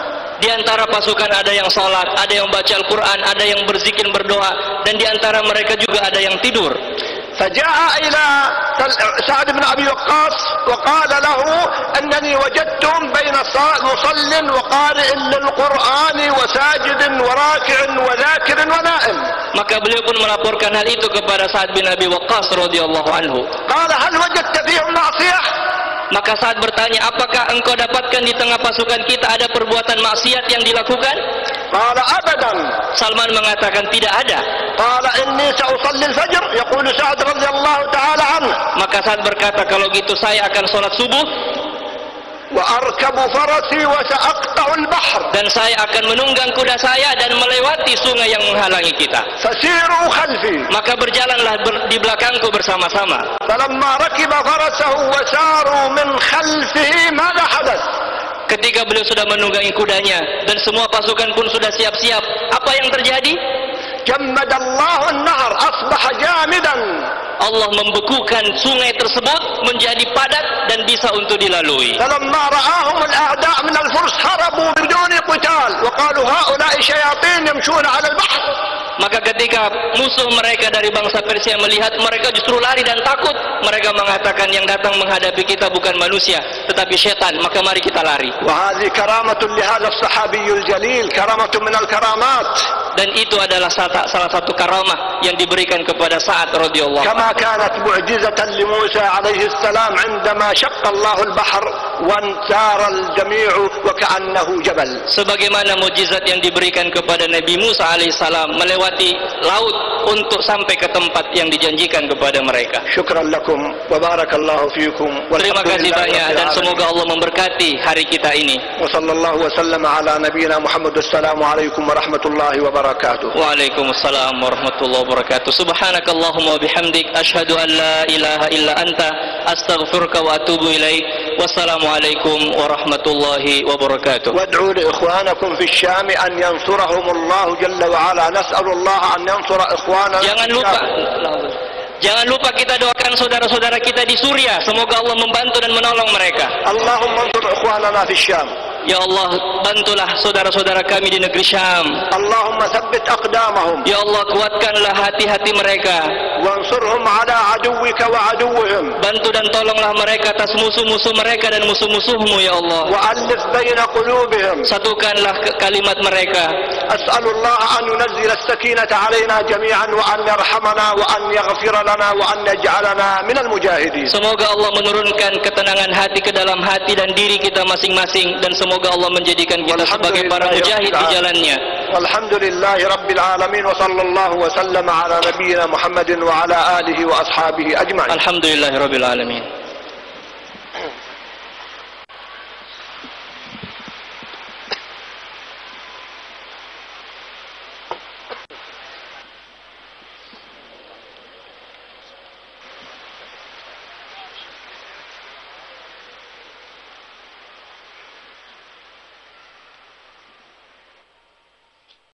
B: Di antara pasukan ada yang salat, ada yang baca Al-Quran, ada yang berzikir berdoa, dan di antara mereka juga ada yang tidur.
A: فجاء إلى سعد بن أبي وقاص وقال له أنني وجدتم بين صا- مصل وقارئ للقرآن وساجد وراكع وذاكر ونائم
B: Maka beliau pun melaporkan hal itu kepada Sa'ad bin Abi Waqqas radhiyallahu anhu.
A: قال هل وجدت فيهم معصية
B: Maka saat bertanya, apakah engkau dapatkan di tengah pasukan kita ada perbuatan maksiat yang dilakukan?
A: Qala abadan.
B: Salman mengatakan tidak ada.
A: Qala ini sa'usalli al-fajr, yaqulu Sa'ad radhiyallahu ta'ala an.
B: Maka saat berkata kalau gitu saya akan sholat subuh, dan saya akan menunggang kuda saya dan melewati sungai yang menghalangi kita. maka berjalanlah ber, di belakangku bersama-sama. ketika beliau sudah menunggangi kudanya dan semua pasukan pun sudah siap-siap apa yang terjadi?
A: جمد الله النهر أصبح جامدا
B: Allah membekukan sungai tersebut menjadi padat dan bisa untuk dilalui.
A: فلما رآهم الأعداء من الفرس هربوا بدون قتال وقالوا هؤلاء شياطين يمشون على البحر
B: Maka ketika musuh mereka dari bangsa Persia melihat mereka justru lari dan takut, mereka mengatakan yang datang menghadapi kita bukan manusia, tetapi setan. Maka mari kita lari.
A: وهذه كرامة لهذا الصحابي الجليل كرامة من الكرامات
B: Dan itu adalah sata- salah satu karamah yang diberikan kepada Sa'ad radhiyallahu anhu.
A: كما كانت معجزة لموسى عليه السلام عندما شق الله البحر وانسار الجميع وكأنه جبل
B: Sebagaimana mujizat yang diberikan kepada Nabi Musa alaihissalam melewati laut untuk sampai ke tempat yang dijanjikan kepada mereka.
A: شكرا لكم وبارك الله فيكم
B: Terima
A: والحمد
B: kasih
A: لله
B: banyak
A: رب
B: dan
A: العالمين.
B: semoga Allah memberkati hari kita ini.
A: وصلى الله وسلم على نبينا محمد السلام عليكم ورحمة الله وبركاته
B: Waalaikumsalam warahmatullahi wabarakatuh. Subhanakallahumma bihamdik asyhadu an la ilaha illa anta astaghfiruka wa atubu ilaik. Wassalamualaikum warahmatullahi wabarakatuh.
A: وادعوا لإخوانكم في الشام أن ينصرهم الله جل وعلا نسأل الله أن ينصر إخواننا
B: Jangan
A: في
B: lupa
A: الشام.
B: Jangan lupa kita doakan saudara-saudara kita di Suriah. Semoga Allah membantu dan menolong mereka.
A: اللهم انصر إخواننا في الشام
B: Ya Allah, bantulah saudara-saudara kami di negeri Syam.
A: Allahumma tsabbit aqdamahum.
B: Ya Allah, kuatkanlah hati-hati mereka.
A: Wansurhum ala aduwika wa aduwihim.
B: Bantu dan tolonglah mereka atas musuh-musuh mereka dan musuh-musuhmu ya Allah.
A: Wa alif baina
B: qulubihim. Satukanlah kalimat mereka.
A: As'alullah an yunazzila as-sakinata alaina jami'an wa an yarhamana wa an yaghfir lana wa an yaj'alana minal mujahidin.
B: Semoga Allah menurunkan ketenangan hati ke dalam hati dan diri kita masing-masing dan semoga Semoga Allah menjadikan kita sebagai para ya mujahid di jalannya.
A: Alhamdulillahi ya wa sallallahu wa ala Muhammadin wa ala alihi wa
B: ashabihi ajma'in.